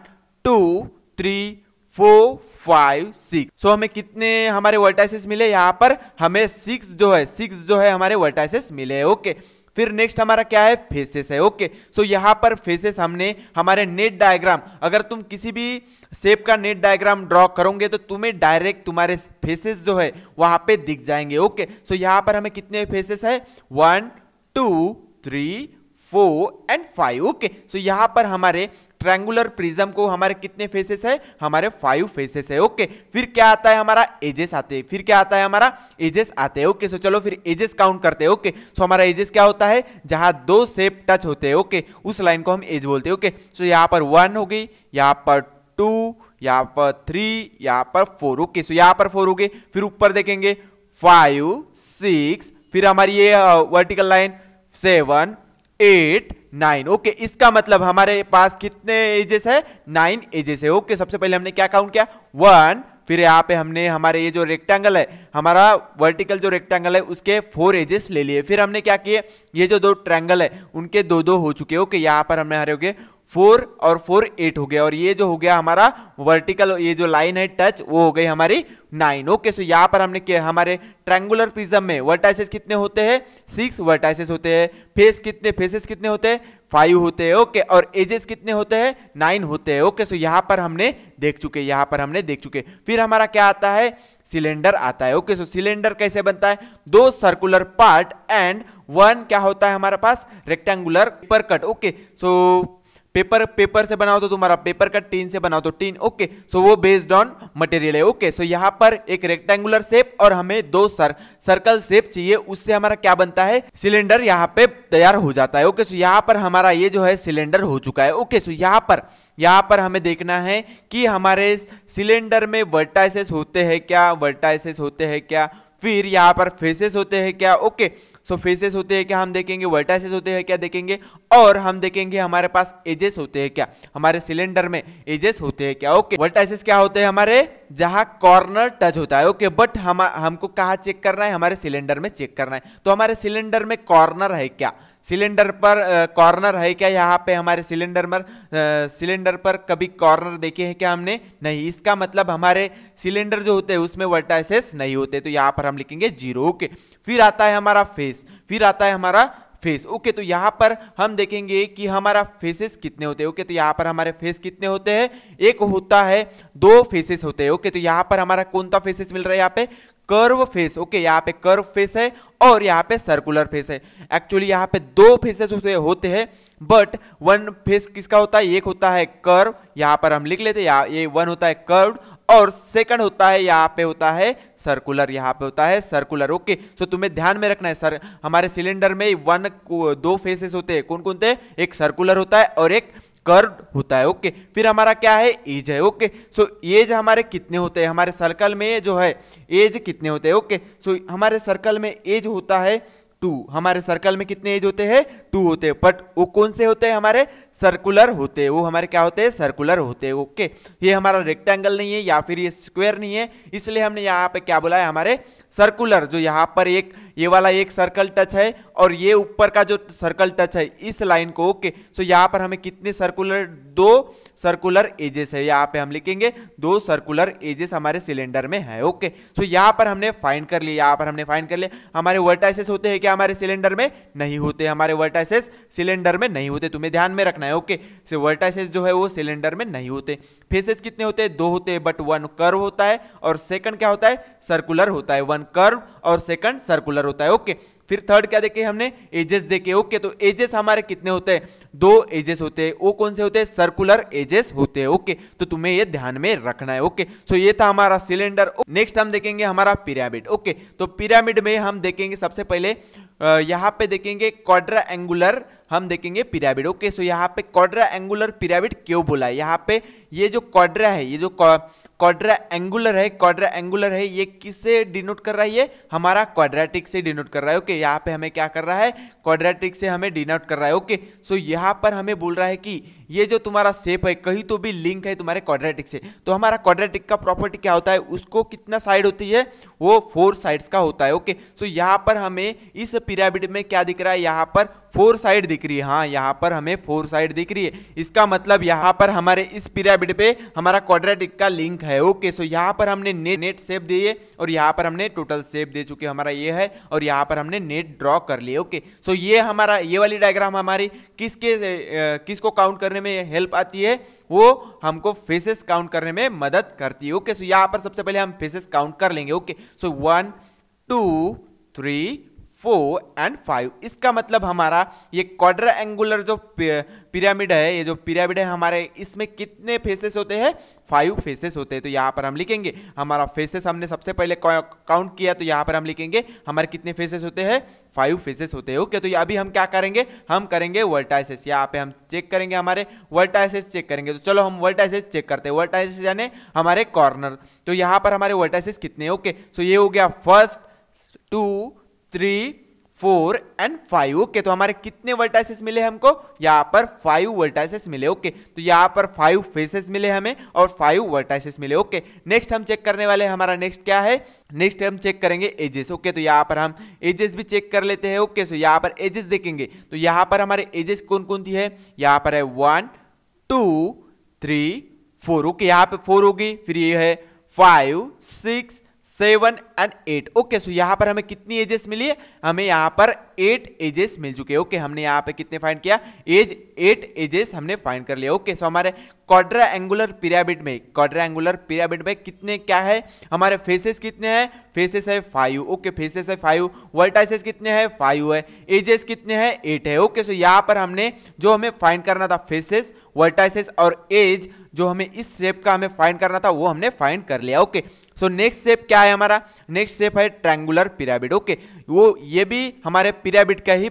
two three four five six so हमें कितने हमारे वर्टाइसिस मिले? यहाँ पर हमें सिक्स जो है सिक्स जो है हमारे वर्टाइसेस मिले ओके फिर नेक्स्ट हमारा क्या है? फेसेस है ओके सो यहाँ पर फेसेस हमने, हमारे नेट डायग्राम अगर तुम किसी भी सेप का नेट डायग्राम ड्रॉ करोगे तो तुम्हें डायरेक्ट तुम्हारे फेसेस जो है, वहाँ पे दिख जाएँगे ओके सो यहाँ पर हमें कितने फेसेस है? One two three four and five okay so यहाँ पर हमारे ट्रायंगुलर प्रिज्म को हमारे कितने फेसेस है? हमारे फाइव फेसेस है ओके फिर क्या आता है हमारा एजेस आते हैं, फिर क्या आता है हमारा एजेस आते हैं ओके सो चलो फिर एजेस काउंट करते हैं ओके सो हमारा एजेस क्या होता है? जहाँ दो शेप टच होते हैं ओके उस लाइन को हम एज बोलते हैं ओके सो यहाँ पर वन हो गई, यहाँ पर टू यहाँ पर थ्री यहाँ पर फोर ओके सो यहाँ पर फोर हो गए, फिर ऊपर देखेंगे फाइव सिक्स फिर हमारी ये vertical line seven eight nine. Okay, इसका मतलब हमारे पास कितने एजेस है? नाइन एजेस है। ओके, सबसे पहले हमने क्या काउंट किया? वन फिर यहाँ पे हमने हमारे ये जो रेक्टेंगल है, हमारा वर्टिकल जो रेक्टेंगल है, उसके फोर एजेस ले लिए। फिर हमने क्या किए? ये जो दो ट्रैंगल है, उनके दो दो हो चुके ओके, यहाँ पर हमने हरे हो गए। फोर और फोर एट हो गया और ये जो हो गया हमारा वर्टिकल ये जो लाइन है टच वो हो गई हमारी नाइन ओके सो यहाँ पर हमने किया हमारे ट्रायंगुलर प्रिज्म में वर्टाइसेस कितने होते हैं? सिक्स वर्टाइसेस होते हैं. फेस कितने? फेसेस कितने होते हैं? फाइव होते हैं. ओके और एजेस कितने होते हैं? नाइन होते हैं. ओके सो यहाँ पर हमने देख चुके यहाँ पर हमने देख चुके फिर हमारा क्या आता है? सिलेंडर आता है. ओके सो सिलेंडर कैसे बनता है? दो सर्कुलर पार्ट एंड वन क्या होता है हमारे पास? रेक्टेंगुलर पर cut okay so paper paper से बनाओ तो तुम्हारा पेपर का टीन से बनाओ तो टीन। ओके सो वो बेस्ड ऑन मटेरियल है। ओके सो यहाँ पर एक रेक्टेंगुलर शेप और हमें दो सर सर्कल शेप चाहिए। उससे हमारा क्या बनता है? सिलेंडर यहाँ पे तैयार हो जाता है। ओके सो यहाँ पर हमारा ये जो है सिलेंडर हो चुका है। ओके सो यहाँ पर यहाँ पर हमें देखना है कि हमारे सिलेंडर में वर्टाइसेस होते हैं क्या? वर्टाइसेस होते हैं क्या? फिर यहाँ पर फेसेस होते हैं क्या? ओके सो फेसेस होते हैं क्या? हम देखेंगे वर्टाइसेस होते हैं क्या देखेंगे? और हम देखेंगे हमारे पास एजेस होते हैं क्या? हमारे सिलेंडर में एजेस होते हैं क्या? ओके वर्टाइसेस क्या होते हैं हमारे? जहाँ कॉर्नर टच होता है। ओके बट हम, हमको कहाँ चेक करना है? हमारे सिलेंडर में चेक करना है। तो हमारे सिलेंडर में कॉर्नर है क्या? सिलेंडर पर कॉर्नर है क्या यहाँ पे हमारे सिलेंडर पर? सिलेंडर पर कभी कॉर्नर देखे हैं क्या हमने? नहीं। इसका मतलब हमारे सिलेंडर जो होते हैं, उसमें वर्टाइसेस नहीं होते। तो यहाँ पर हम लिखेंगे ज़ीरो ओके फिर आता है हमारा फेस फिर आता है हमारा फेस ओके तो यहाँ पर हम देखेंगे कि हमारा फेसेस कितने होते हैं? ओके तो यहाँ पर हमारे फेस कितने होते हैं? एक होता है, दो फेसेस होते हैं. ओके तो यहाँ पर हमारा कौन सा फेसेस मिल रहा है यहाँ पे? कर्व फेस ओके यहाँ पे कर्व फेस है और यहाँ पे सर्कुलर फेस है. एक्चुअली यहाँ पे दो फेसेस होते होते हैं बट वन फेस किसका होता है? एक होता है कर्व यहाँ पर हम लिख लेते हैं ये वन होता है कर्व और सेकंड होता है, यहाँ पे होता है सर्कुलर यहाँ पे होता है सर्कुलर ओके सो तुम्हें ध्यान में रखना है सर हमारे सिलेंडर में वन दो फेसेस होते हैं. कौन कौन थे? एक सर्कुलर होता है और एक कर्व होता है ओके फिर हमारा क्या है? एज है ओके सो एज हमारे कितने होते हैं? हमारे सर्कल में जो है एज कितने होते हैं ओके सो हमारे सर्कल में एज होता है टू, हमारे सर्कल में कितने एज होते हैं? टू होते हैं। बट वो कौन से होते हैं? हमारे सर्कुलर होते हैं। वो हमारे क्या होते हैं? सर्कुलर होते हैं। ओके ये हमारा रेक्टेंगल नहीं है, या फिर ये स्क्वायर नहीं है। इसलिए हमने यहाँ पे क्या बोला है? हमारे सर्कुलर जो यहाँ पर एक, ये वाला एक सर्कल टच है, और ये ऊपर का जो सर्कल टच है, इस लाइन को। ओके सो यहाँ पर हमें कितने सर्कुलर दो सर्कुलर एजेस है, यहाँ पे हम लिखेंगे, दो सर्कुलर एजेस हमारे सिलेंडर में है ओके सो यहाँ पर हमने फाइंड कर लिया, यहाँ पर हमने फाइंड कर लिया। हमारे वर्टाइसेस होते हैं क्या हमारे सिलेंडर में? नहीं होते, हमारे वर्टाइसेस सिलेंडर में नहीं होते, तुम्हें ध्यान में रखना है ओके सो वर्टाइसेस जो है वो सिलेंडर में नहीं होते। फेसेस कितने होते हैं? दो होते हैं बट वन कर्व होता है, और सेकंड क्या होता है? सर्कुलर होता है वन कर्व और सेकंड सर्कुलर होता है ओके फिर थर्ड क्या देखे हमने? एजेस देखे ओके तो एजेस हमारे कितने होते हैं? दो एजेस होते हैं, वो कौन से होते हैं? सर्कुलर एजेस होते हैं ओके तो तुम्हें ये ध्यान में रखना है ओके सो ये था हमारा सिलेंडर नेक्स्ट हम देखेंगे हमारा पिरामिड ओके तो पिरामिड में हम देखेंगे सबसे पहले यहाँ पे देखेंगे क्वाड्रा एंगुलर हम देखेंगे पिरामिड ओके सो यहाँ पे क्वाड्रा एंगुलर पिरामिड क्यों बोला है? यहाँ पे ये जो क्वाड्रा है, ये जो क्वाड्रा एंगुलर है क्वाड्रा एंगुलर है, ये किससे डिनोट कर रहा है ये? हमारा क्वाड्रेटिक से डिनोट कर रहा है ओके यहाँ पे हमें क्या कर रहा है? क्वाड्रेटिक से हमें डिनोट कर रहा है ओके सो यहाँ पर हमें बोल रहा है कि ये जो तुम्हारा शेप है, कहीं तो भी लिंक है तुम्हारे क्वाड्रेटिक से। तो हमारा क्वाड्रेटिक का प्रॉपर्टी क्या होता है? उसको कितना साइड होती है? वो फोर साइड्स का होता है ओके सो यहाँ पर हमें इस पिरामिड में क्या दिख रहा है? यहाँ पर फोर साइड दिख रही है। हाँ यहाँ पर हमें फोर साइड दिख रही है। इसका मतलब यहाँ पर हमारे इस पिरामिड पे हमारा क्वाड्रेटिक का लिंक है। ओके सो यहाँ पर हमने नेट नेट शेप दिए और यहाँ पर हमने टोटल शेप दे चुके हमारा ये है और यहाँ पर हमने नेट ड्रॉ कर लिए। ओके सो ये हमारा, ये वाली डायग्राम हमारी किसके किसको काउंट करने में हेल्प आती है? वो हमको फेसेस काउंट करने में मदद करती है। ओके सो यहाँ पर सबसे पहले हम फेसेस काउंट कर लेंगे। Okay so one two three four and five इसका मतलब हमारा ये क्वाड्र एंगुलर जो पिरामिड है, ये जो पिरामिड है, हमारे इसमें कितने फेसेस होते हैं? फाइव फेसेस होते हैं तो यहाँ पर हम लिखेंगे, हमारा फेसेस हमने सबसे पहले काउंट किया तो यहाँ पर हम लिखेंगे, हमारे कितने फेसेस होते हैं? फाइव फेसेस होते हैं ओके तो अभी हम क्या करेंगे? हम करेंगे वर्टाइसिस यहाँ पे हम चेक करेंगे हमारे वर्टाइसिस चेक करेंगे तो चलो हम वर्टाइसिस चेक करते हैं वर्टाइसिस यानी हमारे कॉर्नर तो यहाँ पर हमारे वर्टाइसिस कितने ओके सो ये हो गया first two three four and five okay तो हमारे कितने वर्टाइसेस मिले हमको? यहाँ पर फाइव वर्टाइसेस मिले ओके okay. तो यहाँ पर फाइव फेसेस मिले हमें और फाइव वर्टाइसेस मिले ओके okay. नेक्स्ट हम चेक करने वाले हमारा नेक्स्ट क्या है? नेक्स्ट हम चेक करेंगे एजेस ओके okay. तो यहाँ पर हम एजेस भी चेक कर लेते हैं ओके सो यहाँ पर एजेस देखेंगे। तो यहाँ पर हमारे एजेस कौन कौन थी है? यहाँ पर है one two three four okay यहाँ पर फोर होगी, फिर ये है five six seven and eight. Okay so यहाँ पर हमें कितनी एजेस मिली है? हमें यहाँ पर एट एजेस मिल चुके हैं। ओके हमने यहाँ पे कितने फाइंड किया? एज एट एजेस हमने फाइंड कर लिया। ओके सो हमारे क्वाड्रा एंगुलर पिरामिड में क्वाड्रा एंगुलर पिरामिड में कितने क्या है? हमारे फेसेस कितने हैं? फेसेस है फाइव ओके फेसेस है फाइव वर्टाइसेस कितने हैं? फाइव है। एजेस कितने हैं? एट है। ओके सो यहाँ पर हमने जो हमें फाइंड करना था फेसेस वर्टाइसेस और एज जो हमें इस शेप का हमें फाइंड करना था वो हमने फाइंड कर लिया। ओके सो नेक्स्ट शेप क्या है हमारा? नेक्स्ट शेप है ट्रैंगुलर पिरामिड ओके वो ये भी हमारे पिरामिड का ही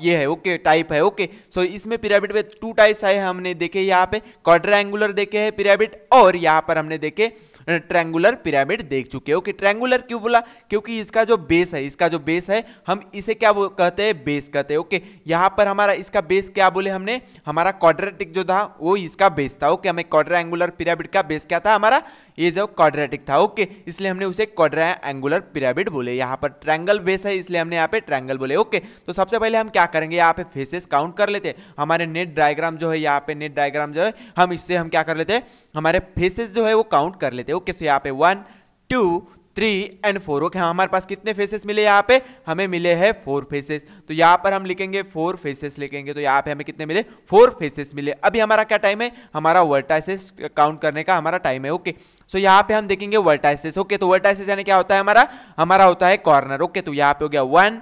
ये है। ओके टाइप है। ओके सो so, इसमें पिरामिड में टू टाइप्स आए हमने देखे यहाँ पे। क्वाड्रेंगुलर देखे हैं पिरामिड और यहाँ पर हमने देखे ट्रैंगुलर पिरामिड देख चुके हो कि ट्रैंगुलर क्यों बोला? क्योंकि इसका जो बेस है, इसका जो बेस है, हम इसे क्या कहते हैं बेस कहते हैं ओके यहाँ पर हमारा इसका बेस क्या बोले हमने? हमारा क्वाड्रेटिक जो था, वो इसका बेस था ओके हमें क्वाड्रेंगुलर पिरामिड का बेस क्या था? हमारा ये जो क्वाड्रेटिक था ओके इसलिए हमने उसे क्वाड्रेंगुलर पिरामिड बोले। यहाँ पर ट्रैंगल बेस है, इसलिए हमने यहाँ पे ट्रैंगल बोले ओके तो सबसे पहले हम क्या करेंगे, यहाँ पे फेसेस काउंट कर लेते हैं। हमारे नेट डायग्राम जो है, यहाँ पे नेट डायग्राम जो है, हम इससे हम क्या कर लेते हैं, हमारे फेसेस जो है वो काउंट कर लेते हैं ओके सो यहाँ पे one two three and four okay हमारे पास कितने फेसेस मिले यहाँ पे? हमें मिले हैं फोर फेसेस तो यहाँ पर हम लिखेंगे फोर फेसेस लिखेंगे। तो यहाँ पे हमें कितने मिले? फोर फेसेस मिले। अभी हमारा क्या टाइम है? हमारा वर्टाइसेस काउंट करने का हमारा टाइम है ओके सो so, यहाँ पे हम देखेंगे वर्टाइसेस ओके तो वर्टाइसेस यानी क्या होता है हमारा? हमारा होता है कॉर्नर ओके तो यहाँ पे हो गया one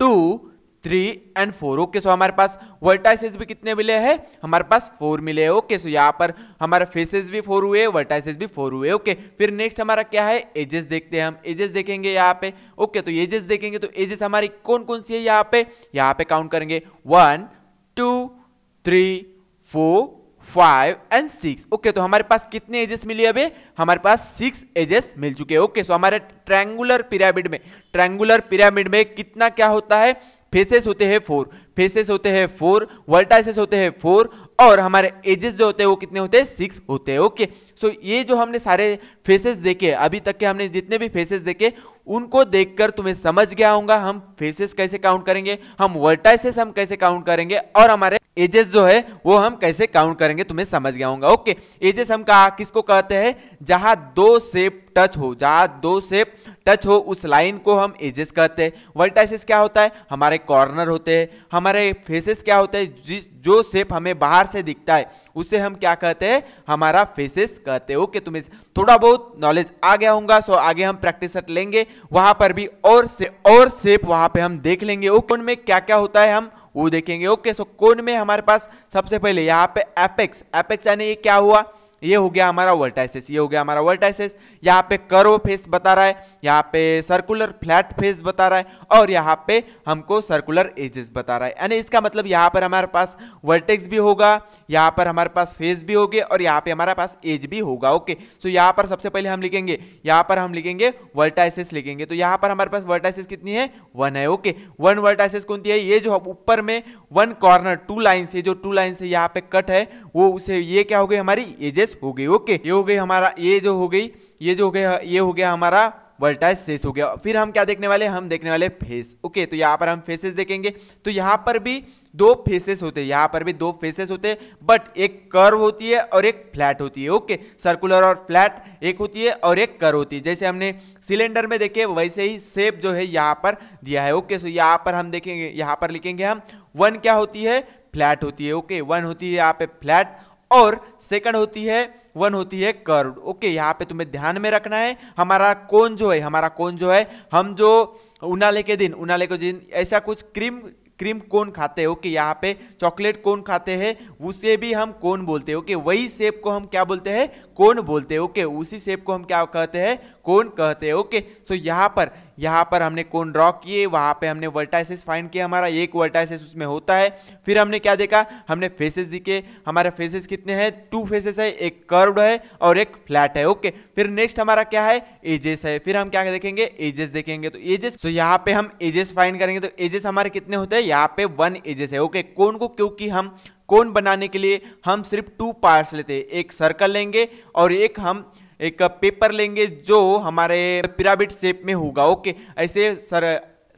two three and four okay so हमारे पास वर्टाइसेस भी कितने मिले हैं? हमारे पास फोर मिले हैं। ओके सो यहाँ पर हमारे फेसेस भी फोर हुए वर्टाइसेस भी फोर हुए। ओके फिर नेक्स्ट हमारा क्या है? एजेस देखते हैं हम। एजेस देखेंगे यहाँ पे। ओके तो एजेस देखेंगे तो एजेस हमारी कौन कौन सी है यहाँ पे? यहाँ पे काउंट करेंगे। One two three four five and six okay तो हमारे पास कितने एजेस मिली अभी? हमारे पास सिक्स एजेस मिल चुके हैं। ओके सो हमारे ट्रैंगुलर पिरामिड में ट्रैंगुलर पिरामिड में कितना क्या होता है? फेसेस होते हैं फोर फेसेस होते हैं फोर वर्टाइसेस होते हैं फोर और हमारे एजेस जो होते हैं, वो कितने होते हैं? सिक्स होते हैं। ओके सो so, ये जो हमने सारे फेसेस देखे अभी तक के हमने जितने भी फेसेस देखे उनको देखकर तुम्हें समझ गया होगा हम फेसेस कैसे काउंट करेंगे हम वर्टाइसेस हम कैसे काउंट करेंगे और हमारे एजेस जो है वो हम कैसे काउंट करेंगे तुम्हें समझ गया होगा। ओके एजेस हम कहा किसको कहते हैं? जहाँ दो सेप टच हो जहाँ दो सेप टच हो उस लाइन को हम एजेस कहते हैं। वर्टाइसेस क्या होता है? हमारे कॉर्नर होते हैं हमारे फेसेस क्या होते हैं? जिस जो शेप हमें बाहर से दिखता है उसे हम क्या कहते हैं? हमारा फेसेस कहते हैं ओके तुम्हें थोड़ा बहुत नॉलेज आ गया होगा सो आगे हम प्रैक्टिस सेट लेंगे। वहाँ पर भी और से, और सेप वहाँ पे हम देख लेंगे। ओके कौन क्या क्या होता है हम वो देखेंगे। ओके सो कोन में हमारे पास सबसे पहले यहाँ पे एपेक्स एपेक्स यानी ये क्या हुआ? ये हो गया हमारा वर्टाइसिस ये हो गया हमारा वर्टाइसिस यहाँ पे कर्व फेस बता रहा है, यहाँ पे सर्कुलर फ्लैट फेस बता रहा है, और यहाँ पे हमको सर्कुलर एजेस बता रहा है। यानी इसका मतलब यहाँ पर हमारे पास वर्टेक्स भी होगा, यहाँ पर हमारे पास फेस भी होगे, और यहाँ पे हमारे पास एज भी होगा ओके सो यहाँ पर सबसे पहले हम लिखेंगे, यहाँ पर हम लिखेंगे वर्टाइसिस लिखेंगे। तो यहाँ पर हमारे पास वर्टाइसिस कितनी है? वन है ओके वन वर्टाइसिस कौन सी है? ये जो ऊपर में वन कॉर्नर टू लाइन ये जो टू लाइन है यहाँ पे कट है, वो उसे, ये क्या हो गई? हमारी एजेस हो गई ओके ये हो गई हमारा, ये जो हो गई ये जो हो गया, ये हो गया हमारा वर्टाइज शेष हो गया। फिर हम क्या देखने वाले? हम देखने वाले फेस ओके तो यहाँ पर हम फेसेस देखेंगे। तो यहाँ पर भी दो फेसेस होते हैं। यहाँ पर भी दो फेसेस होते हैं बट एक कर्व होती है और एक फ्लैट होती है। ओके सर्कुलर और फ्लैट एक होती है और एक कर्व होती है। जैसे हमने सिलेंडर में देखे, वैसे ही शेप जो है यहाँ पर दिया है। ओके सो यहाँ पर हम देखेंगे, यहाँ पर लिखेंगे हम। वन क्या होती है? फ्लैट होती है। ओके वन होती है यहाँ पे फ्लैट और सेकंड होती है वन होती है कर्व ओके यहाँ पे तुम्हें ध्यान में रखना है, हमारा कौन जो है, हमारा कौन जो है, हम जो उनाले के दिन उनाले के दिन ऐसा कुछ क्रीम क्रीम कौन खाते हैं? ओके यहाँ पे चॉकलेट कौन खाते हैं? उसे भी हम कौन बोलते हैं? ओके वही शेप को हम क्या बोलते हैं? कौन बोलते हैं? ओके उसी शेप को हम क्या कहते हैं? कौन कहते हैं? ओके सो यहाँ पर यहाँ पर हमने कौन ड्रॉ किए, वहाँ पे हमने वर्टाइसिस फाइंड किया हमारा एक वर्टाइसिस उसमें होता है। फिर हमने क्या देखा? हमने फेसेस दिखे। हमारे फेसेस कितने हैं? टू फेसेस है, एक कर्व्ड है और एक फ्लैट है, ओके। फिर नेक्स्ट हमारा क्या है? एजेस है। फिर हम क्या देखेंगे? एजेस देखेंगे। तो एजेस तो यहाँ पे हम एजेस फाइंड करेंगे। तो एजेस हमारे कितने होते हैं? यहाँ पे वन एजेस है, ओके। कौन को, क्योंकि हम कौन बनाने के लिए हम सिर्फ़ टू पार्ट्स लेते हैं। एक सर्कल लेंगे और एक हम एक पेपर लेंगे जो हमारे पिरामिड शेप में होगा ओके ऐसे सर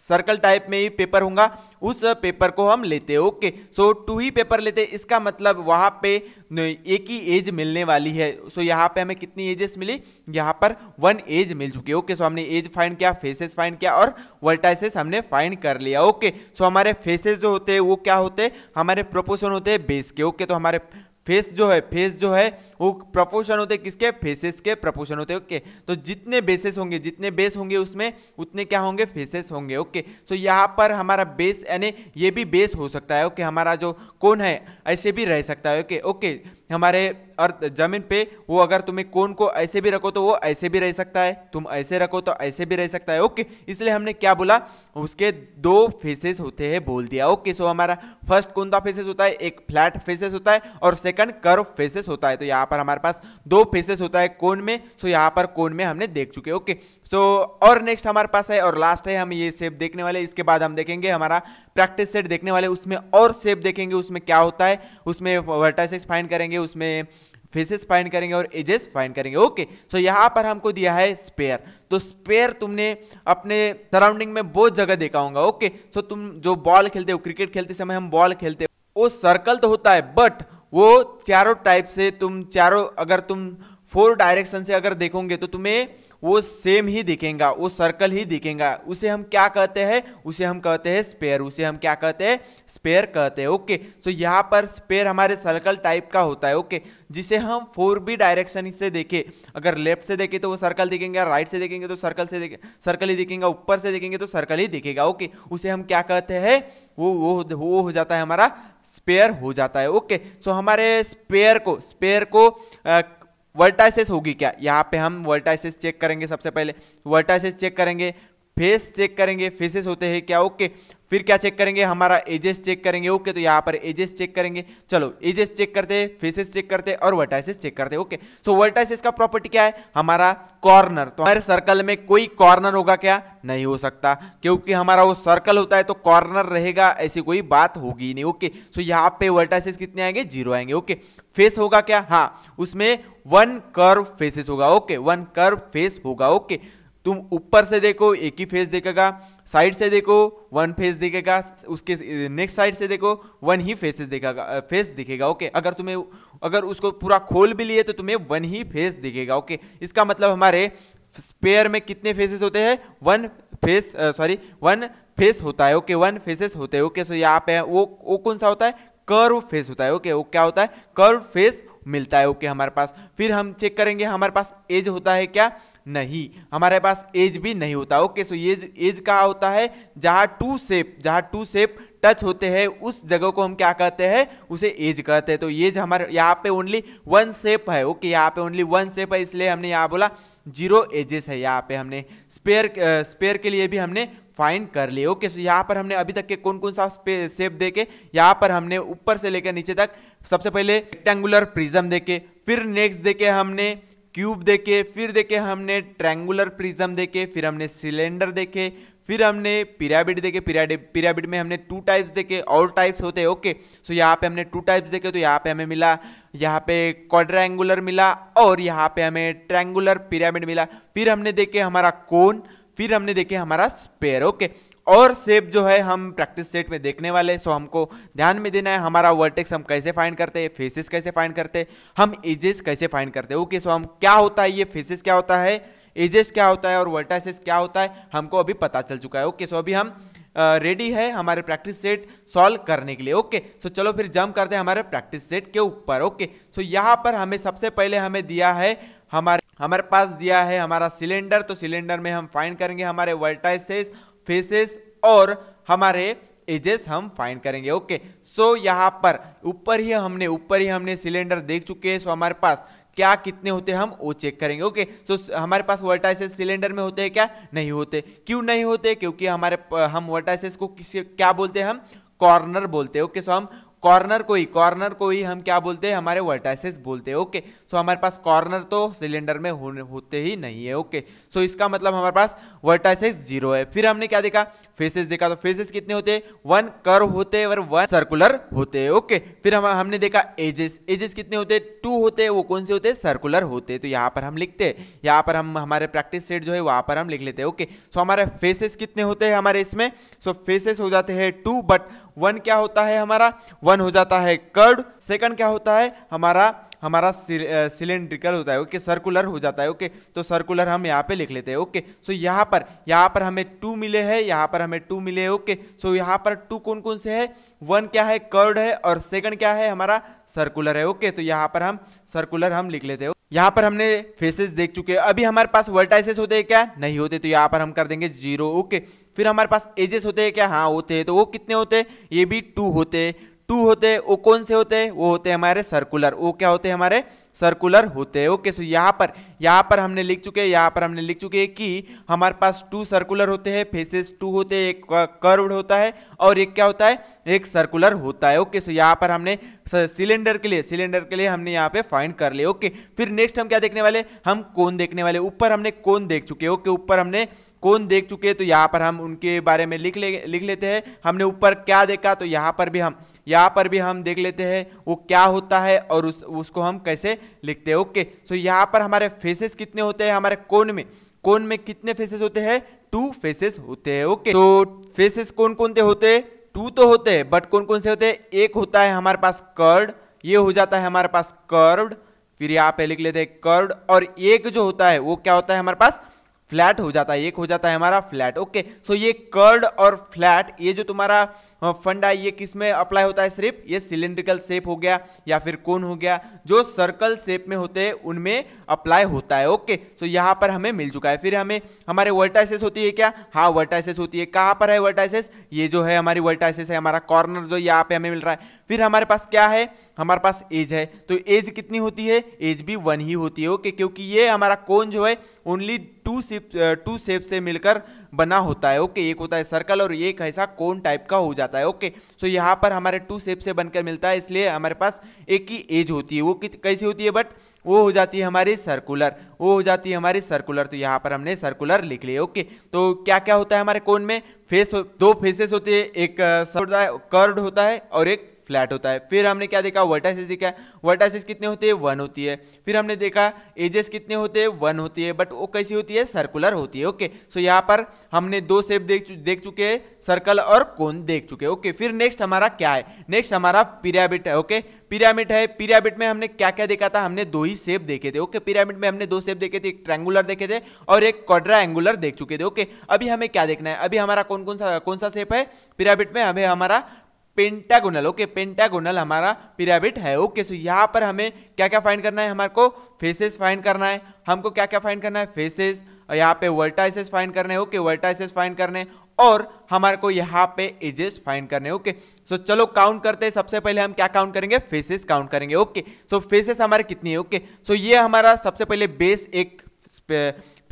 सर्कल टाइप में ही पेपर होगा। उस पेपर को हम लेते ओके सो टू ही पेपर लेते इसका मतलब वहाँ पे एक ही एज मिलने वाली है। सो so, यहाँ पे हमें कितनी एजेस मिली? यहाँ पर वन एज मिल चुकी है ओके सो हमने एज फाइंड किया फेसेस फाइंड किया और वर्टाइसेस हमने फाइंड कर लिया ओके सो हमारे फेसेस जो होते हैं वो क्या होते हैं? हमारे प्रोपोर्शन होते हैं बेस के ओके तो हमारे फेस जो है फेस जो है वो प्रपोर्शन होते किसके? फेसेस के प्रपोर्शन होते ओके तो जितने बेसेस होंगे, जितने बेस होंगे उसमें, उतने क्या होंगे? फेसेस होंगे ओके सो यहाँ पर हमारा बेस यानी ये भी बेस हो सकता है ओके हमारा जो कौन है, ऐसे भी रह सकता है ओके ओके हमारे अर्थ ज़मीन पे वो अगर तुम्हें कौन को ऐसे भी रखो तो वो ऐसे भी रह सकता है, तुम ऐसे रखो तो ऐसे भी रह सकता है ओके इसलिए हमने क्या बोला? उसके दो फेसेस होते हैं बोल दिया ओके सो हमारा फ़र्स्ट कौन सा फेसेस होता है? एक फ्लैट फेसेस होता है और सेकंड कर्व फेसेस होता है। तो यहाँ पर हमारे पास दो फेसेस होता है कोन में सो यहाँ पर कोन में हमने देख चुके ओके सो और नेक्स्ट हमारे पास है और लास्ट है, हम ये शेप देखने वाले इसके बाद हम देखेंगे हमारा प्रैक्टिस सेट देखने वाले उसमें और शेप देखेंगे, उसमें क्या होता है, उसमें वर्टाइसेस फाइंड करेंगे, उसमें फेसेस फाइंड करेंगे और एजेस फाइंड करेंगे। ओके सो यहाँ पर हमको दिया है स्पेयर तो स्पेयर तुमने अपने सराउंडिंग में बहुत जगह देखा होगा। ओके सो तुम जो बॉल खेलते हो क्रिकेट खेलते समय हम बॉल खेलते हो, वो सर्कल तो होता है बट वो चारों टाइप से तुम चारों, अगर तुम फोर डायरेक्शन से अगर देखोगे तो तुम्हें वो सेम ही दिखेगा, वो सर्कल ही दिखेगा। उसे हम क्या कहते हैं? उसे हम कहते हैं स्पेयर उसे हम क्या कहते हैं? स्पेयर कहते हैं ओके सो यहाँ पर स्पेयर हमारे सर्कल टाइप का होता है ओके जिसे हम फोर बी डायरेक्शन से देखें। अगर लेफ़्ट से देखें तो वो सर्कल दिखेंगे राइट से देखेंगे तो सर्कल से देखे सर्कल ही दिखेगा, ऊपर से देखेंगे तो सर्कल ही दिखेगा ओके उसे हम क्या कहते हैं? वो वो वो हो जाता है हमारा स्पेयर हो जाता है ओके सो हमारे स्पेयर को स्पेयर को वर्टाइसिस होगी क्या? यहाँ पे हम वर्टाइसिस चेक करेंगे सबसे पहले। वर्टाइसिस चेक करेंगे फेस चेक करेंगे फेसेस होते हैं क्या? ओके फिर क्या चेक करेंगे? हमारा एजेस चेक करेंगे। ओके तो यहाँ पर एजेस चेक करेंगे। चलो एजेस चेक करते हैं फेसेस चेक करते हैं और वर्टाइसिस चेक करते हैं। ओके सो वर्टाइसिस का प्रॉपर्टी क्या है? हमारा कॉर्नर तो हमारे सर्कल में कोई कॉर्नर होगा क्या? नहीं हो सकता। क्योंकि हमारा वो सर्कल होता है तो कॉर्नर रहेगा, ऐसी कोई बात होगी नहीं। ओके सो यहाँ पे वर्टाइसिस कितने आएँगे? ज़ीरो आएँगे। ओके फेस होगा क्या? हाँ उसमें वन कर्व फेसेस होगा ओके वन कर्व फेस होगा ओके तुम ऊपर से देखो, एक ही फेस देखेगा साइड से देखो वन फेस दिखेगा, उसके नेक्स्ट साइड से देखो वन ही फेसेस दिखेगा फेस दिखेगा ओके अगर तुम्हें, अगर उसको पूरा खोल भी लिए तो तुम्हें वन ही फेस दिखेगा ओके इसका मतलब हमारे स्पेयर में कितने फेसेस होते हैं? One face sorry one face होता है ओके वन फेसेस होते हैं ओके सो यहाँ पे वो वो कौन सा होता है? कर्व फेस होता है ओके वो क्या होता है? कर्व फेस मिलता है ओके हमारे पास। फिर हम चेक करेंगे, हमारे पास एज होता है क्या? नहीं। हमारे पास एज भी नहीं होता। ओके सो एज एज कहाँ होता है, जहाँ टू सेप जहाँ टू सेप टच होते हैं, उस जगह को हम क्या कहते हैं? उसे एज कहते हैं। तो एज हमारे, यहाँ पे ओनली वन सेप है। ओके यहाँ पे ओनली वन सेप है, इसलिए हमने यहाँ बोला ज़ीरो एजेस है यहाँ पे हमने। स्पेयर स्पेयर के लिए भी हमने फाइंड कर लिए। ओके सो यहाँ पर हमने अभी तक के कौन कौन सा शेप देखे, यहाँ पर हमने ऊपर से लेकर नीचे तक सबसे पहले रेक्टेंगुलर प्रिज्म देखे, फिर नेक्स्ट देखे हमने क्यूब देखे, फिर देखे हमने ट्रैंगुलर प्रिज्म देखे, फिर हमने सिलेंडर देखे, फिर हमने पिरामिड देखे पिरामिड में हमने टू टाइप्स देखे, और टाइप्स होते हैं ओके सो यहाँ पे हमने टू टाइप्स देखे तो यहाँ पे हमें मिला, यहाँ पे क्वाड्रेंगुलर मिला, और यहाँ पे हमें ट्रैंगुलर पिरामिड मिला। फिर हमने देखे हमारा कोन फिर हमने देखे हमारा स्पेयर ओके और शेप जो है हम प्रैक्टिस सेट में देखने वाले सो हमको ध्यान में देना है हमारा वर्टेक्स हम कैसे फाइंड करते हैं फेसेस कैसे फाइंड करते हैं, हम एजेस कैसे फाइंड करते हैं ओके सो हम क्या होता है, ये फेसेस क्या होता है एजेस क्या होता है और वर्टाइसेस क्या होता है, हमको अभी पता चल चुका है ओके सो अभी हम रेडी है हमारे प्रैक्टिस सेट सॉल्व करने के लिए ओके सो चलो फिर जम करते हैं हमारे प्रैक्टिस सेट के ऊपर ओके सो यहाँ पर हमें सबसे पहले हमें दिया है हमारे हमारे पास दिया है हमारा सिलेंडर तो सिलेंडर में हम फाइंड करेंगे हमारे वर्टाइसेस फेसेस और हमारे एजेस हम फाइंड करेंगे। ओके सो यहाँ पर ऊपर ही हमने, ऊपर ही हमने सिलेंडर देख चुके हैं सो हमारे पास क्या कितने होते हैं हम वो चेक करेंगे। ओके सो, हमारे पास वर्टाइसेस सिलेंडर में होते हैं क्या? नहीं होते। क्यों नहीं होते? क्योंकि हमारे हम वर्टाइसेस को किसी, क्या बोलते हैं हम? कॉर्नर बोलते हैं। ओके सो हम कॉर्नर को ही कॉर्नर को ही हम क्या बोलते हैं? हमारे वर्टाइसेस बोलते हैं ओके सो हमारे पास कॉर्नर तो सिलेंडर में हो, होते ही नहीं है ओके सो इसका मतलब हमारे पास वर्टाइसेस ज़ीरो है। फिर हमने क्या देखा? फेसेस देखा तो फेसेस कितने होते? वन कर्व होते और वन सर्कुलर होते ओके फिर हम, हमने देखा एजेस एजेस कितने होते? टू होते, वो कौन से होते? सर्कुलर होते। तो यहाँ पर हम लिखते हैं। यहाँ पर हम, हमारे प्रैक्टिस सेट जो है, वहाँ पर हम लिख लेते हैं ओके सो हमारे फेसेस कितने होते हैं हमारे इसमें? सो फेसेस हो जाते हैं टू बट वन क्या होता है हमारा? वन हो जाता है कर्ड सेकंड क्या होता है? हमारा हमारा सिलेंड्रिकल होता है, ओके, सर्कुलर हो जाता है, ओके तो सर्कुलर हम यहाँ पे लिख लेते हैं, ओके, सो यहाँ पर यहाँ पर हमें टू मिले हैं, यहाँ पर हमें टू मिले ओके, सो यहाँ पर टू कौन कौन से है? वन क्या है? कर्ड है, और सेकंड क्या है? हमारा सर्कुलर है, ओके तो यहाँ पर हम सर्कुलर हम लिख लेते हैं यहाँ पर हमने फेसेस देख चुके हैं, अभी हमारे पास वर्टाइसेस होते हैं क्या? नहीं होते तो यहाँ पर हम कर देंगे ज़ीरो, ओके, फिर हमारे पास एजेस होते हैं क्या? हाँ होते हैं तो वो कितने होते हैं? ये भी टू होते हैं टू होते हैं वो कौन से होते? हैं वो होते हैं हमारे सर्कुलर वो क्या होते हैं हमारे? सर्कुलर होते। हैं ओके सो यहाँ पर यहाँ पर हमने लिख चुके हैं यहाँ पर हमने लिख चुके हैं कि हमारे पास टू सर्कुलर होते हैं फेसेस टू होते हैं, एक कर्व्ड होता है और एक क्या होता है? एक सर्कुलर होता है। ओके सो यहाँ पर हमने सिलेंडर के लिए सिलेंडर के लिए हमने यहाँ पे फाइंड कर लिया ओके फिर नेक्स्ट हम क्या देखने वाले? हम कौन देखने वाले? ऊपर हमने कौन देख चुके? ओके ऊपर हमने कौन देख चुके? तो यहाँ पर हम उनके बारे में लिख ले, लिख लेते हैं। हमने ऊपर क्या देखा? तो यहाँ पर भी हम यहाँ पर भी हम देख लेते हैं वो क्या होता है और उस, उसको हम कैसे लिखते हैं। ओके सो यहाँ पर हमारे फेसेस कितने होते हैं? हमारे कोन में। कोन में कितने फेसेस होते हैं? टू फेसेस होते हैं। ओके तो फेसेस कौन कौन से होते हैं? टू तो होते हैं बट कौन कौन से होते हैं? एक होता है हमारे पास कर्ड ये हो जाता है हमारे पास कर्व्ड फिर यहाँ पे लिख लेते हैं कर्व्ड और एक जो होता है, वो क्या होता है हमारे पास? फ्लैट हो जाता है, एक हो जाता है हमारा फ्लैट ओके सो ये कर्ड और फ्लैट ये जो तुम्हारा फंडा ये किसमें अप्लाई होता है सिर्फ़? ये सिलेंड्रिकल शेप हो गया या फिर कौन हो गया, जो सर्कल शेप में होते हैं, उनमें अप्लाई होता है ओके सो यहाँ पर हमें मिल चुका है। फिर हमें, हमारे वर्टाइसेस होती है क्या? हाँ वर्टाइसेस होती है। कहाँ पर है वर्टाइसेस ये जो है हमारी वर्टाइसेस है, हमारा कॉर्नर जो यहाँ पे हमें मिल रहा है। फिर हमारे पास क्या है? हमारे पास एज है। तो एज कितनी होती है? एज भी वन ही होती है ओके क्योंकि ये हमारा कौन जो है only two shape two shape से मिलकर बना होता है। ओके एक होता है सर्कल और एक ऐसा कोन टाइप का हो जाता है। ओके सो यहाँ पर हमारे टू शेप से बनकर मिलता है, इसलिए हमारे पास एक ही एज होती है। वो कैसी होती है? बट वो हो जाती है हमारी सर्कुलर वो हो जाती है हमारी सर्कुलर तो यहाँ पर हमने सर्कुलर लिख लिया। ओके तो क्या क्या होता है हमारे कोन में? फेस दो फेसेस होते हैं, एक होता है कर्ड होता है और एक फ्लैट होता है। फिर हमने क्या देखा? वर्टाइसिस देखा है। वर्टाइसिस कितने होते हैं? वन होती है। फिर हमने देखा, एजेस कितने होते हैं? वन होती है। बट वो कैसी होती है? सर्कुलर होती है। ओके। सो यहाँ पर हमने दो शेप देख देख चुके हैं। सर्कल और कोन देख चुके हैं। ओके। फिर नेक्स्ट हमारा क्या है? नेक्स्ट हमारा पिरामिड है। ओके। पिरामिड है। पिरामिड में हमने क्या क्या देखा था? हमने दो ही शेप देखे थे। ओके। पिरामिड में हमने दो शेप देखे थे। एक ट्रैंगुलर देखे थे और एक क्वाड्रा एंगुलर देख चुके थे। ओके। अभी हमें क्या देखना है? अभी हमारा कौन कौन सा कौन सा शेप है? पिरामिड में हमें हमारा पेंटागोनल ओके पेंटागोनल हमारा पिरामिड है ओके सो यहाँ पर हमें क्या क्या फाइंड करना है हमारे को? फेसेस फाइंड करना है। हमको क्या क्या फाइंड करना है? फेसेस और यहाँ पे वर्टाइसेस फाइंड करने ओके वर्टाइसेस फाइंड करने और हमारे को यहाँ पे एजेस फाइंड करने ओके सो so, चलो काउंट करते हैं सबसे पहले हम क्या काउंट करेंगे? फेसेस काउंट करेंगे ओके सो फेसेस हमारे कितनी है ओके सो so, ये हमारा सबसे पहले बेस एक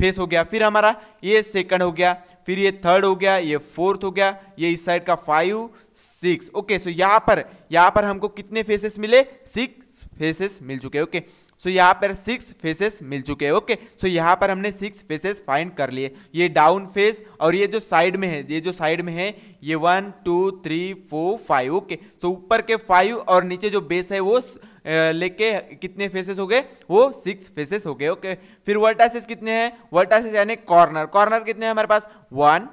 फेस हो गया फिर हमारा ये सेकंड हो गया फिर ये थर्ड हो गया ये फोर्थ हो गया ये इस साइड का फाइव सिक्स ओके सो यहाँ पर यहाँ पर हमको कितने फेसेस मिले? सिक्स फेसेस मिल चुके हैं ओके सो so, यहाँ पर सिक्स फेसेस मिल चुके हैं ओके सो यहाँ पर हमने सिक्स फेसेस फाइंड कर लिए. ये डाउन फेस और ये जो साइड में है ये जो साइड में है ये one two three four five okay so ऊपर के फाइव और नीचे जो बेस है वो लेके कितने फेसेस हो गए? वो सिक्स फेसेस हो गए ओके फिर वर्टासिस कितने हैं? वर्टासिस यानी कॉर्नर कॉर्नर कितने हैं हमारे पास? One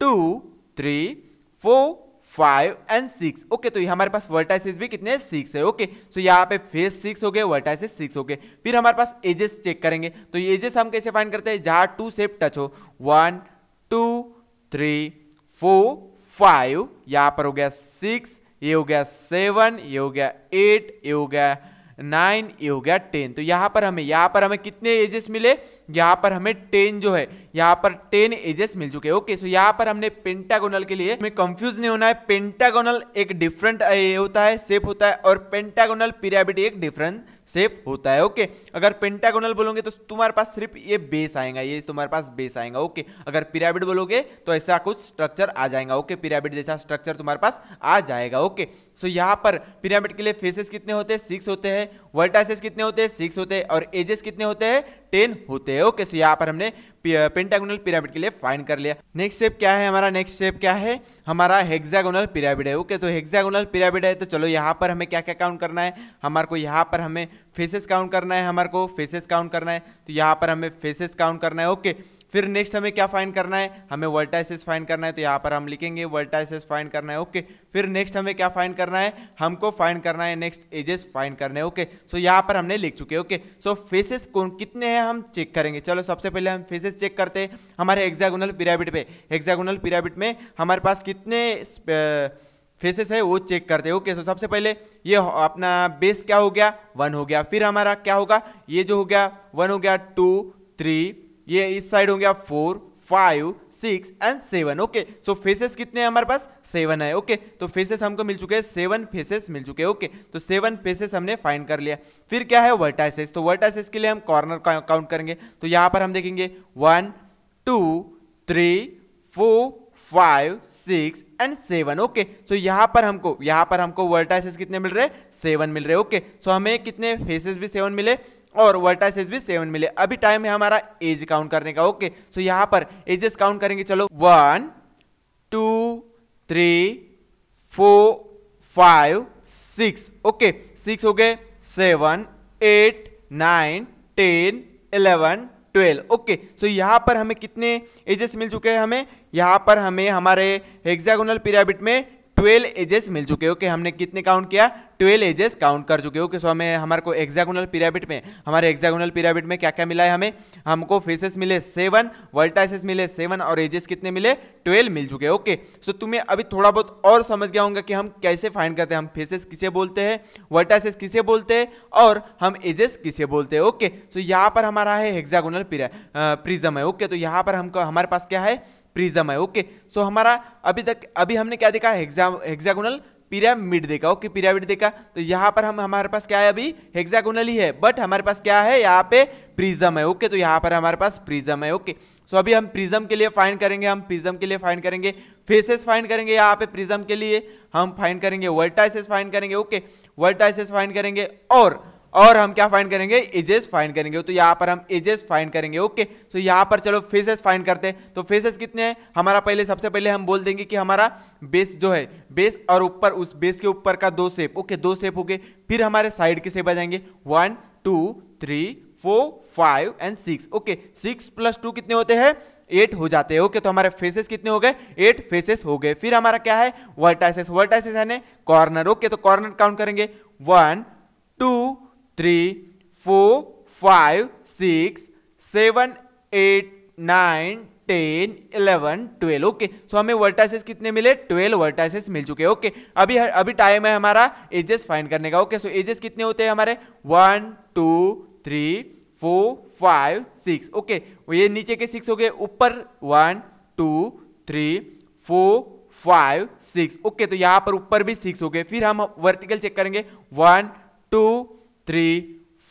two three four five and six okay तो ये हमारे पास वर्टाइसिस भी कितने सिक्स है ओके सो यहाँ पे फेस सिक्स हो गए वर्टाइसिस सिक्स हो गए। फिर हमारे पास एजेस चेक करेंगे। तो ये एजेस हम कैसे फाइंड करते हैं? जहाँ टू सेप टच हो। One two three four five यहाँ पर हो गया सिक्स ये हो गया सेवन, ये हो गया एट, ये हो गया नाइन, ये हो गया टेन। तो यहाँ पर हमें, यहाँ पर हमें कितने एजेस मिले? यहाँ पर हमें टेन जो है, यहाँ पर टेन एजेस मिल चुके हैं। ओके सो यहाँ पर हमने पेंटागोनल के लिए, हमें कंफ्यूज नहीं होना है। पेंटागोनल एक डिफरेंट होता है सेप होता है, और पेंटागोनल पिरामिड एक डिफरेंट शेप होता है, ओके। अगर पेंटागोनल बोलोगे तो तुम्हारे पास सिर्फ़ ये बेस आएगा, ये तुम्हारे पास बेस आएगा, ओके। अगर पिरामिड बोलोगे तो ऐसा कुछ स्ट्रक्चर आ जाएगा, ओके। पिरामिड जैसा स्ट्रक्चर तुम्हारे पास आ जाएगा, ओके। सो यहाँ पर पिरामिड के लिए फेसेस कितने होते हैं? सिक्स होते हैं। वर्टाइसेस कितने होते हैं? सिक्स होते हैं। और एजेस कितने होते हैं? टेन होते हैं। ओके सो यहाँ पर हमने पेंटागोनल पिरामिड के लिए फाइंड कर लिया। नेक्स्ट शेप क्या है हमारा? नेक्स्ट शेप क्या है? हमारा हेक्सागोनल पिरामिड है। ओके तो हेक्सागोनल पिरामिड है। तो चलो यहाँ पर हमें क्या क्या काउंट करना है? हमारे को यहाँ पर हमें फेसेस काउंट करना है। हमारे को फेसेस काउंट करना है। तो यहाँ पर हमें फेसेस काउंट करना है। ओके फिर नेक्स्ट हमें क्या फाइंड करना है? हमें वर्टाइसिस फाइंड करना है तो यहाँ पर हम लिखेंगे वर्टाइसिस फाइंड करना है ओके फिर नेक्स्ट हमें क्या फाइंड करना है? हमको फाइंड करना है नेक्स्ट एजेस फाइंड करने हैं ओके सो यहाँ पर हमने लिख चुके ओके सो फेसेस कौन, कितने हैं हम? चेक करेंगे। चलो, सबसे पहले हम फेसेस चेक करते हैं हमारे हेक्सागोनल पिरामिड पे। हेक्सागोनल पिरामिड में हमारे पास कितने फेसेस है, वो चेक करते हैं ओके सो सबसे पहले ये अपना बेस क्या हो गया? वन हो गया। फिर हमारा क्या होगा? ये जो हो गया वन हो गया टू थ्री ये इस साइड हो गया four, five, six and seven okay so faces कितने हैं हमारे पास? सेवन है ओके तो फेसेस हमको मिल चुके हैं, सेवन फेसेस मिल चुके हैं ओके तो सेवन फेसेस हमने फाइंड कर लिया। फिर क्या है वर्टाइसेस तो वर्टाइसेस के लिए हम कॉर्नर काउंट करेंगे। तो यहाँ पर हम देखेंगे one two three four five six and seven okay so यहाँ पर हमको, यहाँ पर हमको वर्टाइसेस कितने मिल रहे सेवन मिल रहे ओके सो हमें कितने फेसेस भी सेवन मिले? और वर्टाइसेस भी सेवन मिले। अभी टाइम है हमारा एज काउंट करने का ओके सो यहाँ पर एजेस काउंट करेंगे, चलो। One two three four five six okay six हो गए seven eight nine ten eleven twelve okay so यहाँ पर हमें कितने एजेस मिल चुके हैं हमें? यहाँ पर हमें हमारे हेक्सागोनल पिरामिड में ट्वेल्व एजेस मिल चुके ओके हमने कितने काउंट किया? ट्वेल्व एजेस काउंट कर चुके ओके सो हमें, हमारे को एक्सागोनल पिरामिड में, हमारे एक्सागोनल पिरामिड में क्या क्या मिला है हमें? हमको फेसेस मिले सेवन वर्टाइसेस मिले सेवन और एजेस कितने मिले? ट्वेल्व मिल चुके ओके सो तुम्हें अभी थोड़ा बहुत और समझ गया होगा कि हम कैसे फाइंड करते हैं, हम फेसेस किसे बोलते हैं वर्टाइसेस किसे बोलते हैं और हम एजेस किसे बोलते हैं। ओके सो यहाँ पर हमारा है हेक्सागोनल प्रिज्म है। ओके तो यहाँ पर हमको, हमारे पास क्या है? प्रिज्म है। ओके सो हमारा अभी तक, अभी हमने क्या देखा? है हेक्सागोनल पिरामिड देखा, ओके पिरामिड देखा। तो यहाँ पर हम, हमारे पास क्या है अभी? हेक्सागोनल ही बट हमारे पास क्या है? यहाँ पे प्रिज्म है, ओके तो यहाँ पर हमारे पास प्रिज्म है, ओके। सो अभी हम प्रिज्म के लिए फाइन करेंगे, हम प्रिज्म के लिए फाइन करेंगे। फेसेस फाइन करेंगे यहाँ पे प्रिज्म के लिए, हम फाइन करेंगे वर्टाइसेस फाइंड करेंगे, ओके। वर्टाइसेस फाइंड करेंगे, और और हम क्या फाइंड करेंगे? एजेस फाइंड करेंगे। तो यहाँ पर हम एजेस फाइंड करेंगे। ओके तो यहाँ पर चलो फेसेस फाइंड करते हैं। तो फेसेस कितने हैं? हमारा पहले, सबसे पहले हम बोल देंगे कि हमारा बेस जो है बेस और ऊपर, उस बेस के ऊपर का दो सेप ओके दो सेप हो गए। फिर हमारे साइड के सेप आ जाएँगे one two three four five and six okay six plus two कितने होते हैं? एट हो जाते हैं। ओके तो हमारे फेसेस कितने हो गए? एट फेसेस हो गए। फिर हमारा क्या है? वर्टाइसेस वर्टाइसेस है कॉर्नर ओके तो कॉर्नर काउंट करेंगे। One two three four five six seven eight nine ten eleven twelve okay so हमें वर्टाइसेस कितने मिले? ट्वेल्व वर्टाइसेस मिल चुके ओके अभी अभी टाइम है हमारा एजेस फाइंड करने का ओके सो एजेस कितने होते हैं हमारे? One two three four five six okay ये नीचे के सिक्स हो गए, ऊपर one two three four five six okay तो यहाँ पर ऊपर भी सिक्स हो गए। फिर हम वर्टिकल चेक करेंगे। One two three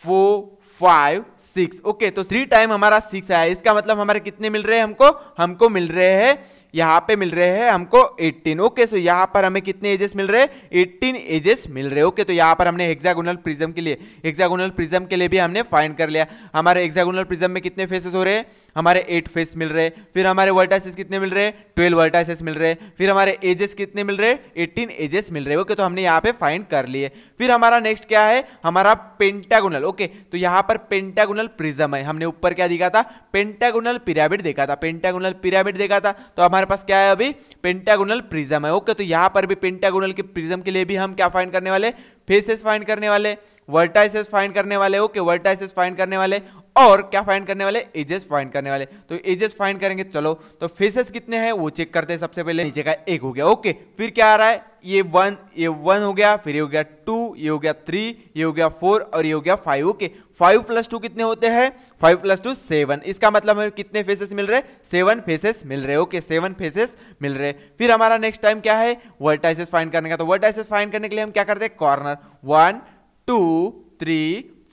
four five six okay तो थ्री टाइम हमारा सिक्स आया। इसका मतलब हमारे कितने मिल रहे हैं हमको? हमको मिल रहे हैं, यहाँ पे मिल रहे हैं हमको 18 ओके सो यहाँ पर हमें कितने एजेस मिल रहे हैं? 18 एजेस मिल रहे ओके तो यहाँ पर हमने हेक्सागोनल प्रिज्म के लिए हेक्सागोनल प्रिज्म के लिए भी हमने फाइंड कर लिया। हमारे हेक्सागोनल प्रिज्म में कितने फेसेस हो रहे हैं? हमारे एट फेस मिल रहे, फिर हमारे वर्टाइसेस कितने मिल रहे? ट्वेल्व वर्टाइसेस मिल रहे। फिर हमारे एजेस कितने मिल रहे? एटीन एजेस मिल रहे। ओके तो हमने यहाँ पे फाइंड कर लिए। फिर हमारा नेक्स्ट क्या है? हमारा पेंटागोनल ओके तो यहाँ पर पेंटागोनल प्रिज्म है। हमने ऊपर क्या दिखा था? पेंटागोनल पिरामिड देखा था। पेंटागोनल पिरामिड देखा था। तो हमारे पास क्या है अभी? पेंटागोनल प्रिज्म है। ओके तो यहाँ पर भी पेंटागोनल के प्रिज्म के लिए भी हम क्या फाइंड करने वाले? फेसेस फाइंड करने वाले। वर्टाइसेस फाइंड करने वाले। ओके वर्टाइसेस फाइंड करने वाले। और क्या फाइंड करने वाले? एजेस फाइंड करने वाले। तो एजेस फाइंड करेंगे, चलो तो फेसेस कितने हैं? वो चेक करते हैं सबसे पहले। नीचे का एक हो गया ओके फिर क्या आ रहा है? ये वन ये वन हो गया, फिर ये हो गया टू ये हो गया थ्री ये हो गया फोर और ये हो गया five okay five plus two कितने होते हैं? फाइव प्लस टू सेवन इसका मतलब हमें कितने फेसेस मिल रहे? सेवन फेसेस मिल रहे ओके सेवन फेसेस मिल रहे. फिर हमारा नेक्स्ट टाइम क्या है? वर्टाइसेस फाइंड करने का। तो वर्टाइसेस फाइंड करने के लिए हम क्या करते हैं? Corner one two three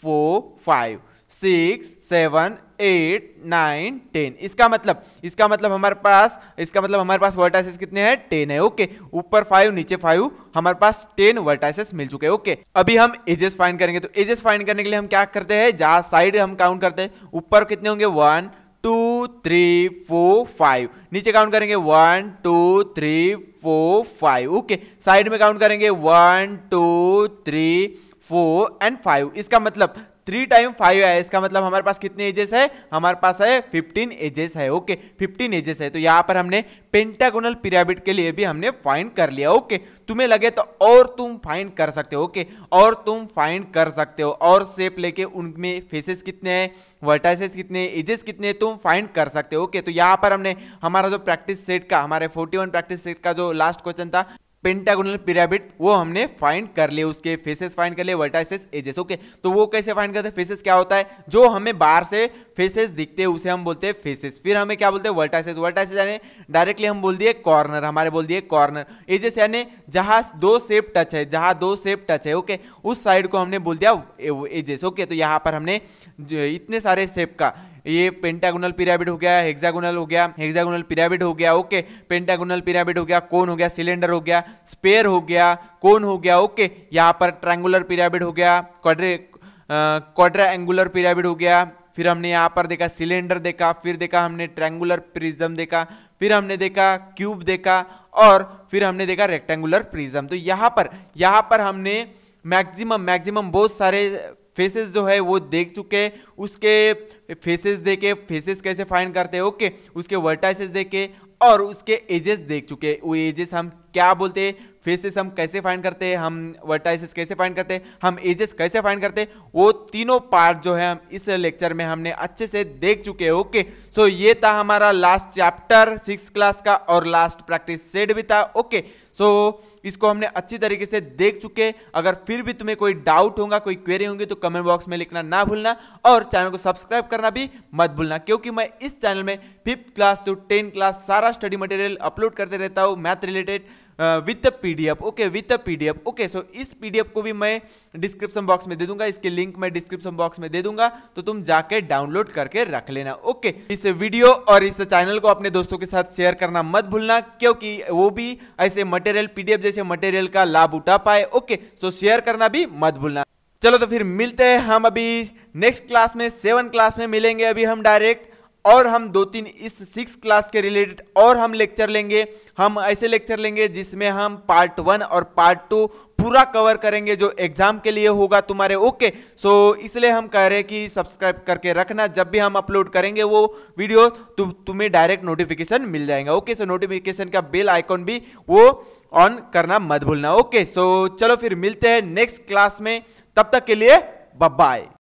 four five six, seven, eight, nine, ten. इसका मतलब इसका मतलब हमारे पास, इसका मतलब हमारे पास वर्टाइसेस कितने हैं? टेन है, ओके। ऊपर फाइव नीचे फाइव हमारे पास टेन वर्टाइसेस मिल चुके हैं, ओके। अभी हम एजेस फाइंड करेंगे तो एजेस फाइंड करने के लिए हम क्या करते हैं? जहाँ साइड हम काउंट करते हैं। ऊपर कितने होंगे? One two three four five नीचे काउंट करेंगे one two three four five okay. Side में काउंट करेंगे one two three four and five इसका मतलब थ्री टाइम फाइव है, इसका मतलब हमारे पास कितने एजेस है? हमारे पास है फिफ्टीन एजेस है ओके फिफ्टीन एजेस है तो यहाँ पर हमने पेंटागोनल पिरामिड के लिए भी हमने फाइंड कर लिया ओके तुम्हें लगे तो और तुम फाइंड कर सकते हो ओके और तुम फाइंड कर सकते हो, और शेप लेके उनमें फेसेस कितने हैं? वर्टाइसेस कितने एजेस कितने तुम फाइंड कर सकते हो ओके तो यहाँ पर हमने हमारा जो प्रैक्टिस सेट का, हमारे 41 प्रैक्टिस सेट का जो लास्ट क्वेश्चन था पेंटागोनल पिरामिड वो हमने फाइंड कर लिए, उसके फेसेस फाइंड कर लिए वर्टाइसेस एजेस ओके तो वो कैसे फाइंड करते हैं? फेसेस क्या होता है? जो हमें बाहर से फेसेस दिखते हैं, उसे हम बोलते हैं फेसेस फिर हमें क्या बोलते हैं? वर्टाइसेस वर्टाइसेस यानी डायरेक्टली हम बोल दिए कॉर्नर हमारे बोल दिए कॉर्नर एजेस यानी जहाँ दो सेप टच है, जहाँ दो सेप टच है ओके उस साइड को हमने बोल दिया एजेस ओके तो यहाँ पर हमने इतने सारे सेप का ये पेंटागोनल पिरामिड हो गया हेक्सागोनल हो गया हेक्सागोनल पिरामिड हो गया ओके पेंटागोनल पिरामिड हो गया, कोन हो गया? सिलेंडर हो गया स्पेयर हो गया, कौन हो गया? ओके यहाँ पर ट्रायंगुलर पिरामिड हो गया क्वाड्रे क्वाड्रा एंगुलर पिरामिड हो गया, फिर हमने यहाँ पर देखा सिलेंडर देखा, फिर देखा हमने ट्रैंगुलर प्रिज्म देखा, फिर हमने देखा क्यूब देखा, और फिर हमने देखा रेक्टेंगुलर प्रिज्म तो यहाँ पर यहाँ पर हमने मैक्सिमम मैक्सिमम बहुत सारे फेसेस जो है वो देख चुके हैं उसके फेसेस देखे फेसेस कैसे फाइंड करते हैं? ओके उसके वर्टाइसेस देखे और उसके एजेस देख चुके। हैं वो एजेस हम क्या बोलते हैं? फेसेस हम कैसे फाइंड करते हैं? हम वर्टाइसेस कैसे फाइंड करते हैं? हम एजेस कैसे फाइंड करते हैं? वो तीनों पार्ट जो है हम इस लेक्चर में हमने अच्छे से देख चुके हैं। ओके सो ये था हमारा लास्ट चैप्टर सिक्स क्लास का और लास्ट प्रैक्टिस सेट भी था। ओके सो इसको हमने अच्छी तरीके से देख चुके अगर फिर भी तुम्हें कोई डाउट होगा, कोई क्वेरी होंगी तो कमेंट बॉक्स में लिखना ना भूलना और चैनल को सब्सक्राइब करना भी मत भूलना, क्योंकि मैं इस चैनल में fifth class to tenth class सारा स्टडी मटेरियल अपलोड करते रहता हूँ math related with PDF okay with PDF okay so इस पीडीएफ को भी मैं डिस्क्रिप्शन बॉक्स में दे दूँगा, इसके लिंक मैं डिस्क्रिप्शन बॉक्स में दे दूँगा तो तुम जाके डाउनलोड करके रख लेना। Okay okay. इस वीडियो और इस चैनल को अपने दोस्तों के साथ शेयर करना मत भूलना, क्योंकि वो भी ऐसे मटेरियल पीडीएफ जैसे मटेरियल का लाभ उठा पाए। ओके सो शेयर करना भी मत भूलना। चलो तो फिर मिलते हैं हम अभी नेक्स्ट क्लास में सेवन क्लास में मिलेंगे अभी हम डायरेक्ट और हम दो तीन इस सिक्स क्लास के रिलेटेड और हम लेक्चर लेंगे। हम ऐसे लेक्चर लेंगे जिसमें हम पार्ट वन और पार्ट टू पूरा कवर करेंगे जो एग्ज़ाम के लिए होगा तुम्हारे। ओके सो इसलिए हम कह रहे हैं कि सब्सक्राइब करके रखना। जब भी हम अपलोड करेंगे वो वीडियो तु, तुम्हें डायरेक्ट नोटिफिकेशन मिल जाएगा। ओके सो नोटिफिकेशन का बेल आइकॉन भी वो ऑन करना मत भूलना। ओके सो चलो फिर मिलते हैं नेक्स्ट क्लास में। तब तक के लिए बाय